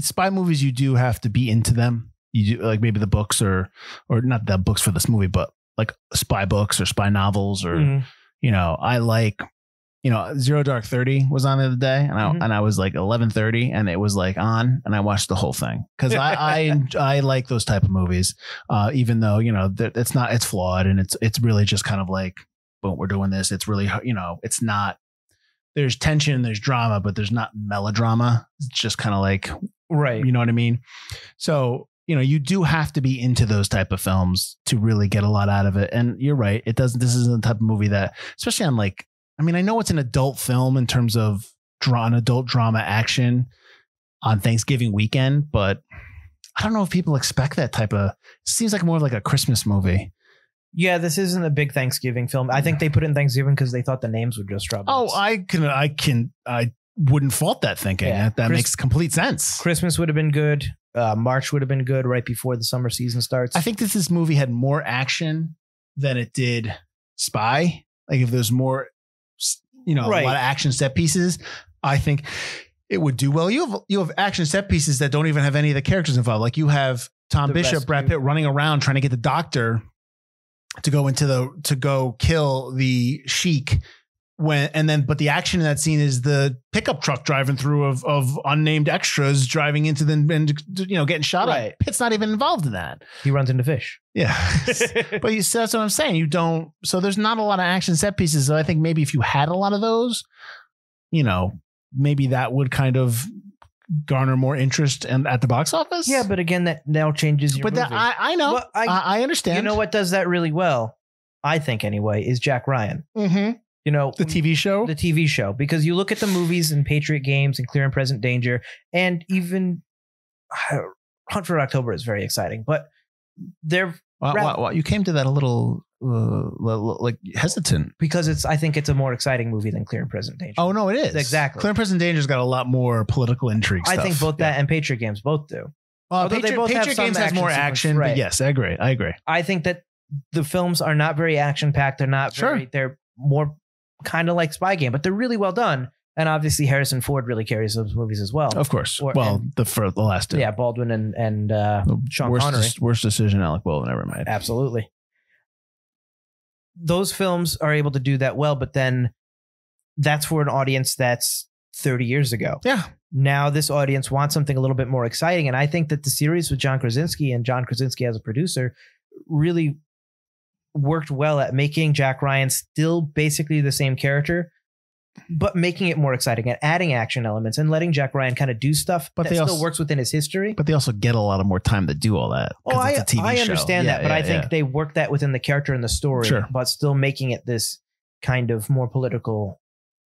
spy movies you do have to be into them. You do like maybe the books or or not the books for this movie, but like spy books or spy novels or Mhm. you know, I like you know, Zero Dark Thirty was on the other day, and I Mhm. and I was like eleven thirty, and it was like on, and I watched the whole thing because I I I like those type of movies, uh, even though you know it's not it's flawed and it's it's really just kind of like, but we're doing this. It's really you know it's not. There's tension, there's drama, but there's not melodrama. It's just kind of like Right. you know what I mean? So, you know, you do have to be into those type of films to really get a lot out of it. And you're right. It doesn't, this isn't the type of movie that, especially on like, I mean, I know it's an adult film in terms of draw, an adult drama action on Thanksgiving weekend, but I don't know if people expect that type of, it seems like more of like a Christmas movie. Yeah, this isn't a big Thanksgiving film. I think they put in Thanksgiving because they thought the names would just drop. Oh. I can, I can, I wouldn't fault that thinking. Yeah. That, that Chris- makes complete sense. Christmas would have been good. Uh, March would have been good right before the summer season starts. I think that this movie had more action than it did Spy. Like if there's more, you know, Right. a lot of action set pieces, I think it would do well. You have you have action set pieces that don't even have any of the characters involved. Like you have Tom The Bishop, Brad. Pitt running around trying to get the doctor to go into the to go kill the sheik. When and then, but the action in that scene is the pickup truck driving through of of unnamed extras driving into the and you know getting shot Right. at. Pitt's not even involved in that. he runs into fish. Yeah. but you that's what I'm saying. You don't so there's not a lot of action set pieces. So I think maybe if you had a lot of those, you know, maybe that would kind of garner more interest and at the box office. yeah, but again, that now changes your. but that. I, I know. Well, I- I, I understand. you know what does that really well? I think anyway is Jack Ryan. hmm You know The TV show. the TV show because you look at the movies and Patriot Games and Clear and Present Danger and even uh, Hunt for October is very exciting, but they're Wow, wow, wow. You came to that a little uh, like hesitant. because it's I think it's a more exciting movie than Clear and Present Danger. Oh no, it is Exactly. Clear and Present Danger's got a lot more political intrigue. I think stuff. both that and Patriot Games both do. Uh, although they both have Patriot some Games has more action, right. but yes, I agree. I agree. I think that the films are not very action packed. They're not Sure. very. They're more kind of like Spy Game, but they're really well done. And obviously Harrison Ford really carries those movies as well. Of course. Or- well, and- the for the last two. yeah, Baldwin and and uh, Sean worst, Connery. worst decision Alec Baldwin ever made. Absolutely. Those films are able to do that well, but then that's for an audience that's 30 years ago. Yeah. Now this audience wants something a little bit more exciting. And I think that the series with John Krasinski and John Krasinski as a producer really worked well at making Jack Ryan still basically the same character, but making it more exciting and adding action elements and letting Jack Ryan kind of do stuff But that they still also- works within his history. But they also get a lot of more time to do all that. Oh, I, it's a TV I show. understand Yeah, that, but I think yeah. they work that within the character and the story, Sure. but still making it this kind of more political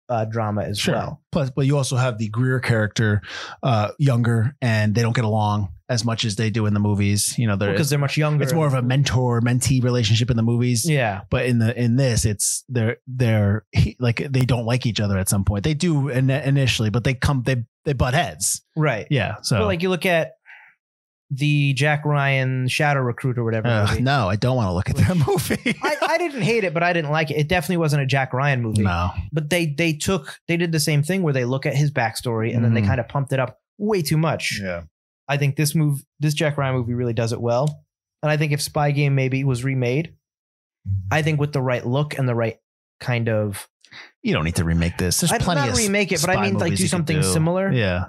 uh, drama as Sure. well. Plus, but you also have the Greer character, uh, younger, and they don't get along as much as they do in the movies. You know, they're Because they're much younger. it's more of a mentor mentee relationship in the movies. yeah. But in the in this, it's they're they're he, like they don't like each other at some point. They do in, initially, but they come they they butt heads. Right. Yeah. So But like you look at the Jack Ryan Shadow Recruit or whatever. Ugh, movie. no, I don't want to look at that movie. I, I didn't hate it, but I didn't like it. It definitely wasn't a Jack Ryan movie. no. But they they took they did the same thing where they look at his backstory and then they Mhm. kind of pumped it up way too much. Yeah. I think this move this Jack Ryan movie really does it well. And I think if Spy Game maybe was remade, I think with the right look and the right kind of You don't need to remake this. There's I'd plenty not of remake it, but I mean, like, do something similar. Yeah.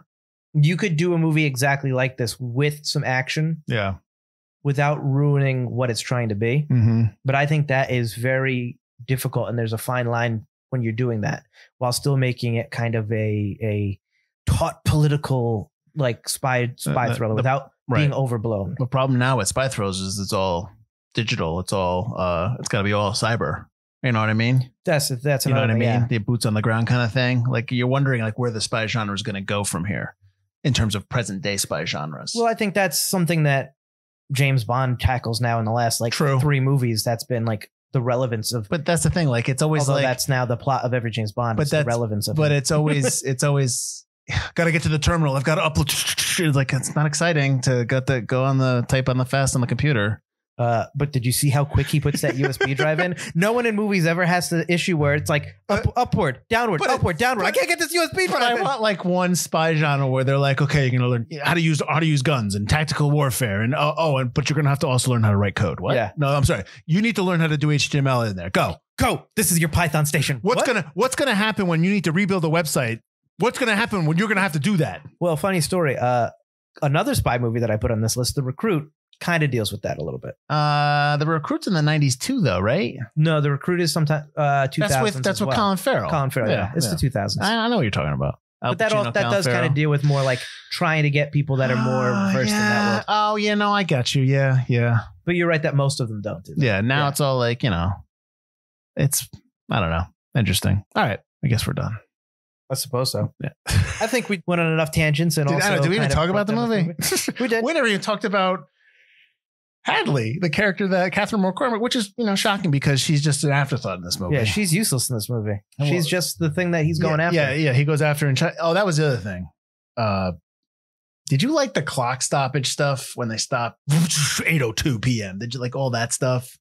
you could do a movie exactly like this with some action Yeah. without ruining what it's trying to be. Mm-hmm. But I think that is very difficult, and there's a fine line when you're doing that while still making it kind of a a taut political like spy spy the- thriller the- without right. being overblown. The problem now with spy throws is it's all digital. It's all uh it's gotta be all cyber. You know what I mean? That's that's you know what I mean? yeah. The boots on the ground kind of thing. Like you're wondering like where the spy genre is gonna go from here in terms of present day spy genres. Well, I think that's something that James Bond tackles now in the last like True. three movies. That's been like the relevance of. but that's the thing. Like it's always Although like that's now the plot of every James Bond. But that's- relevance of. but it. it's always it's always gotta get to the terminal. I've got to upload it's like it's not exciting to get the go on the type on the fast on the computer. Uh, but did you see how quick he puts that USB drive in? No one in movies ever has the issue where it's like up, upward, downward, upward, downward. I can't get this USB But drive I want like one spy genre where they're like, okay, you're gonna learn how to use how to use guns and tactical warfare, and oh, oh, and but you're gonna have to also learn how to write code. What? Yeah. No, I'm sorry. You need to learn how to do HTML in there. Go. Go. This is your Python station. What's What? gonna What's gonna happen when you need to rebuild a website? What's gonna happen when you're gonna have to do that? Well, funny story. Uh, another spy movie that I put on this list, The Recruit, kind of deals with that a little bit. Uh, the recruits in the '90s too, though, right? No, The Recruit is sometime uh 2000s. That's with that's as with well. Colin Farrell. Colin Farrell. Yeah, it's the 2000s. I, I know what you're talking about. Al but that all, that Colin does kind of deal with more like trying to get people that are more Ah, versed in that yeah. world. Oh yeah, no, I got you. Yeah, yeah, But you're right that most of them don't do that. yeah. Now Yeah. it's all like you know, it's I don't know, interesting. All right, I guess we're done. I suppose so. Yeah. I think we went on enough tangents and Did, also. I don't know, did we even talk about the brought movie? We did. We never even talked about Hadley, the character that Catherine McCormack, which is you know shocking because she's just an afterthought in this movie. Yeah, she's useless in this movie. Well, She's just the thing that he's going yeah, after. Yeah, yeah, he goes after and Chi- oh, that was the other thing. Uh, did you like the clock stoppage stuff when they stop 8:02 p.m.? Did you like all that stuff?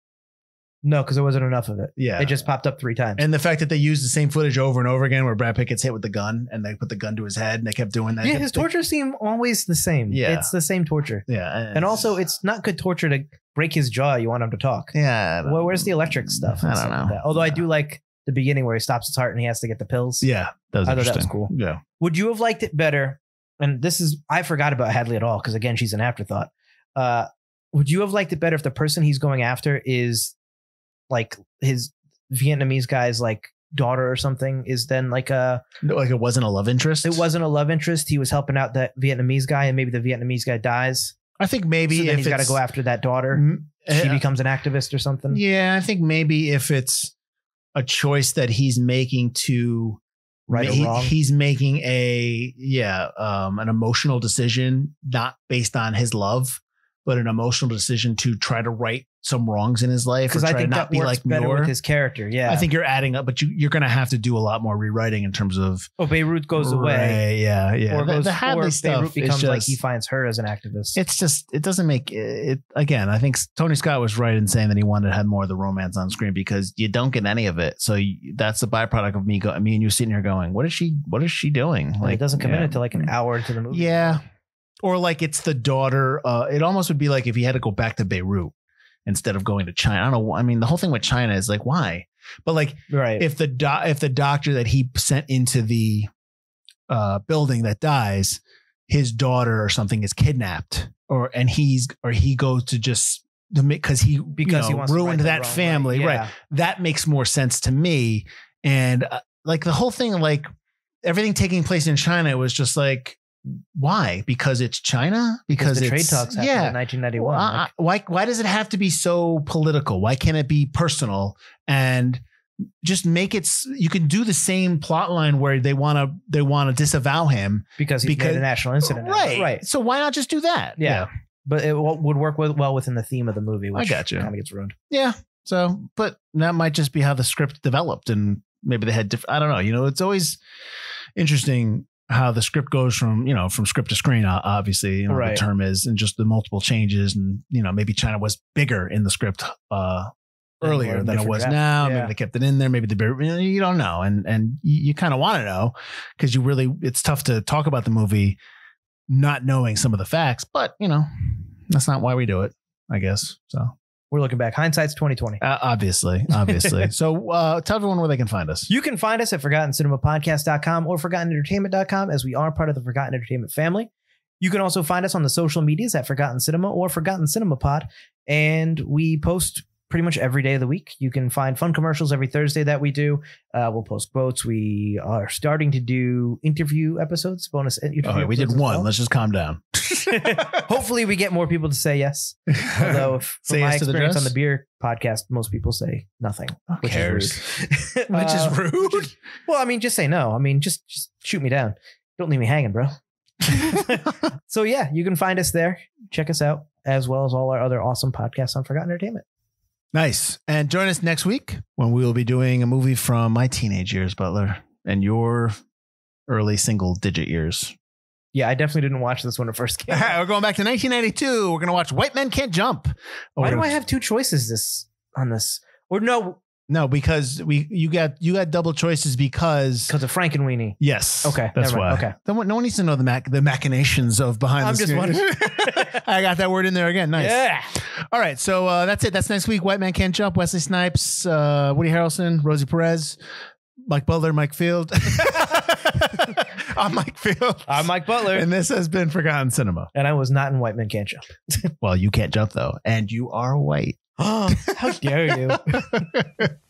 No, because there wasn't enough of it. Yeah, It just popped up three times. and the fact that they used the same footage over and over again, where Brad Pitt gets hit with the gun, and they put the gun to his head, and they kept doing that. yeah, his torture seemed always the same. Yeah. It's the same torture. Yeah, And also, it's not good torture to break his jaw. You want him to talk. yeah. Well, where's the electric stuff? I don't like know. that? Although I do like the beginning where he stops his heart and he has to get the pills. Yeah, that was I thought that was cool. Yeah, Would you have liked it better? And this is I forgot about Hadley at all because again she's an afterthought. Uh, would you have liked it better if the person he's going after is like his Vietnamese guy's like daughter or something? Is then like a like it wasn't a love interest. it wasn't a love interest. He was helping out that Vietnamese guy, and maybe the Vietnamese guy dies. I think maybe so then if he's got to go after that daughter. She uh, becomes an activist or something. Yeah, I think maybe if it's a choice that he's making to Right he- wrong. he's making a yeah, um, an emotional decision not based on his love, but an emotional decision to try to right some wrongs in his life Because I try think to that be works like better Muir. with his character. Yeah, I think you're adding up, but you you're gonna have to do a lot more rewriting in terms of Oh, Beirut goes away, yeah, yeah. or the, goes the Hadley or stuff Beirut becomes just, like he finds her as an activist. it's just it doesn't make it again i think tony scott was right in saying that he wanted to have more of the romance on screen because you don't get any of it so you, that's the byproduct of me go, me and you sitting here going what is she what is she doing like, it doesn't come in yeah. until like an hour into the movie. yeah or like it's the daughter uh it almost would be like if he had to go back to beirut instead of going to china i don't know i mean the whole thing with china is like why but like right. if the do- if the doctor that he sent into the uh, building that dies, his daughter or something is kidnapped, or and he's or he goes to just because he because you he know, wants ruined that family, Yeah. right? That makes more sense to me, and uh, like the whole thing, like everything taking place in China was just like. Why? Because it's China? Because the trade talks happened yeah. in 1991. Well, I- like- why why does it have to be so political? Why can't it be personal and just make it you can do the same plot line where they want to they want to disavow him. because because- made a national incident. out of it. right. Right. So why not just do that? Yeah. But it would work with, well within the theme of the movie, which got you. kind of gets ruined. Yeah. So, but that might just be how the script developed and maybe they had different I don't know, you know, it's always interesting how the script goes from you know from script to screen. Obviously, you know, Right. the term is, and just the multiple changes, and you know maybe China was bigger in the script uh, earlier than it was draft. now. Yeah. Maybe they kept it in there. Maybe the you don't know, and and you, you kind of want to know because you really it's tough to talk about the movie not knowing some of the facts. But you know that's not why we do it, I guess. So We're looking back. Hindsight's 2020. uh, obviously, obviously. so uh, tell everyone where they can find us. You can find us at ForgottenCinemaPodcast.com or ForgottenEntertainment.com as we are part of the Forgotten Entertainment family. You can also find us on the social medias at Forgotten Cinema or Forgotten Cinema Pod, and we post pretty much every day of the week. You can find fun commercials every Thursday that we do. Uh, we'll post quotes. We are starting to do interview episodes, bonus interview. Oh, we did one. well. Let's just calm down. Hopefully, we get more people to say yes. Although, if, Say from my yes to the experience on the beer podcast, most people say nothing. Who which cares? Is rude. Which is Uh, rude. Well, I mean, just say no. I mean, just just shoot me down. Don't leave me hanging, bro. so yeah, you can find us there. Check us out as well as all our other awesome podcasts on Forgotten Entertainment. Nice. And join us next week when we will be doing a movie from my teenage years, Butler, and your early single digit years. Yeah, I definitely didn't watch this when it first came. out. We're going back to 1992. We're going to watch White Men Can't Jump. Why do I have two choices this on this? Or no, No, because we you got you got double choices because because of Frankenweenie. yes. Okay, that's why. Okay. No one, no one needs to know the mac, the machinations of behind I'm the just wondering. I got that word in there again. Nice. Yeah. All right, so uh, that's it. That's next week. White Man Can't Jump. Wesley Snipes, uh, Woody Harrelson, Rosie Perez, Mike Butler, Mike Field. I'm Mike Field. I'm Mike Butler, And and, this has been Forgotten Cinema. And I was not in White Men Can't Jump. Well, you can't jump though, and you are white. How dare you?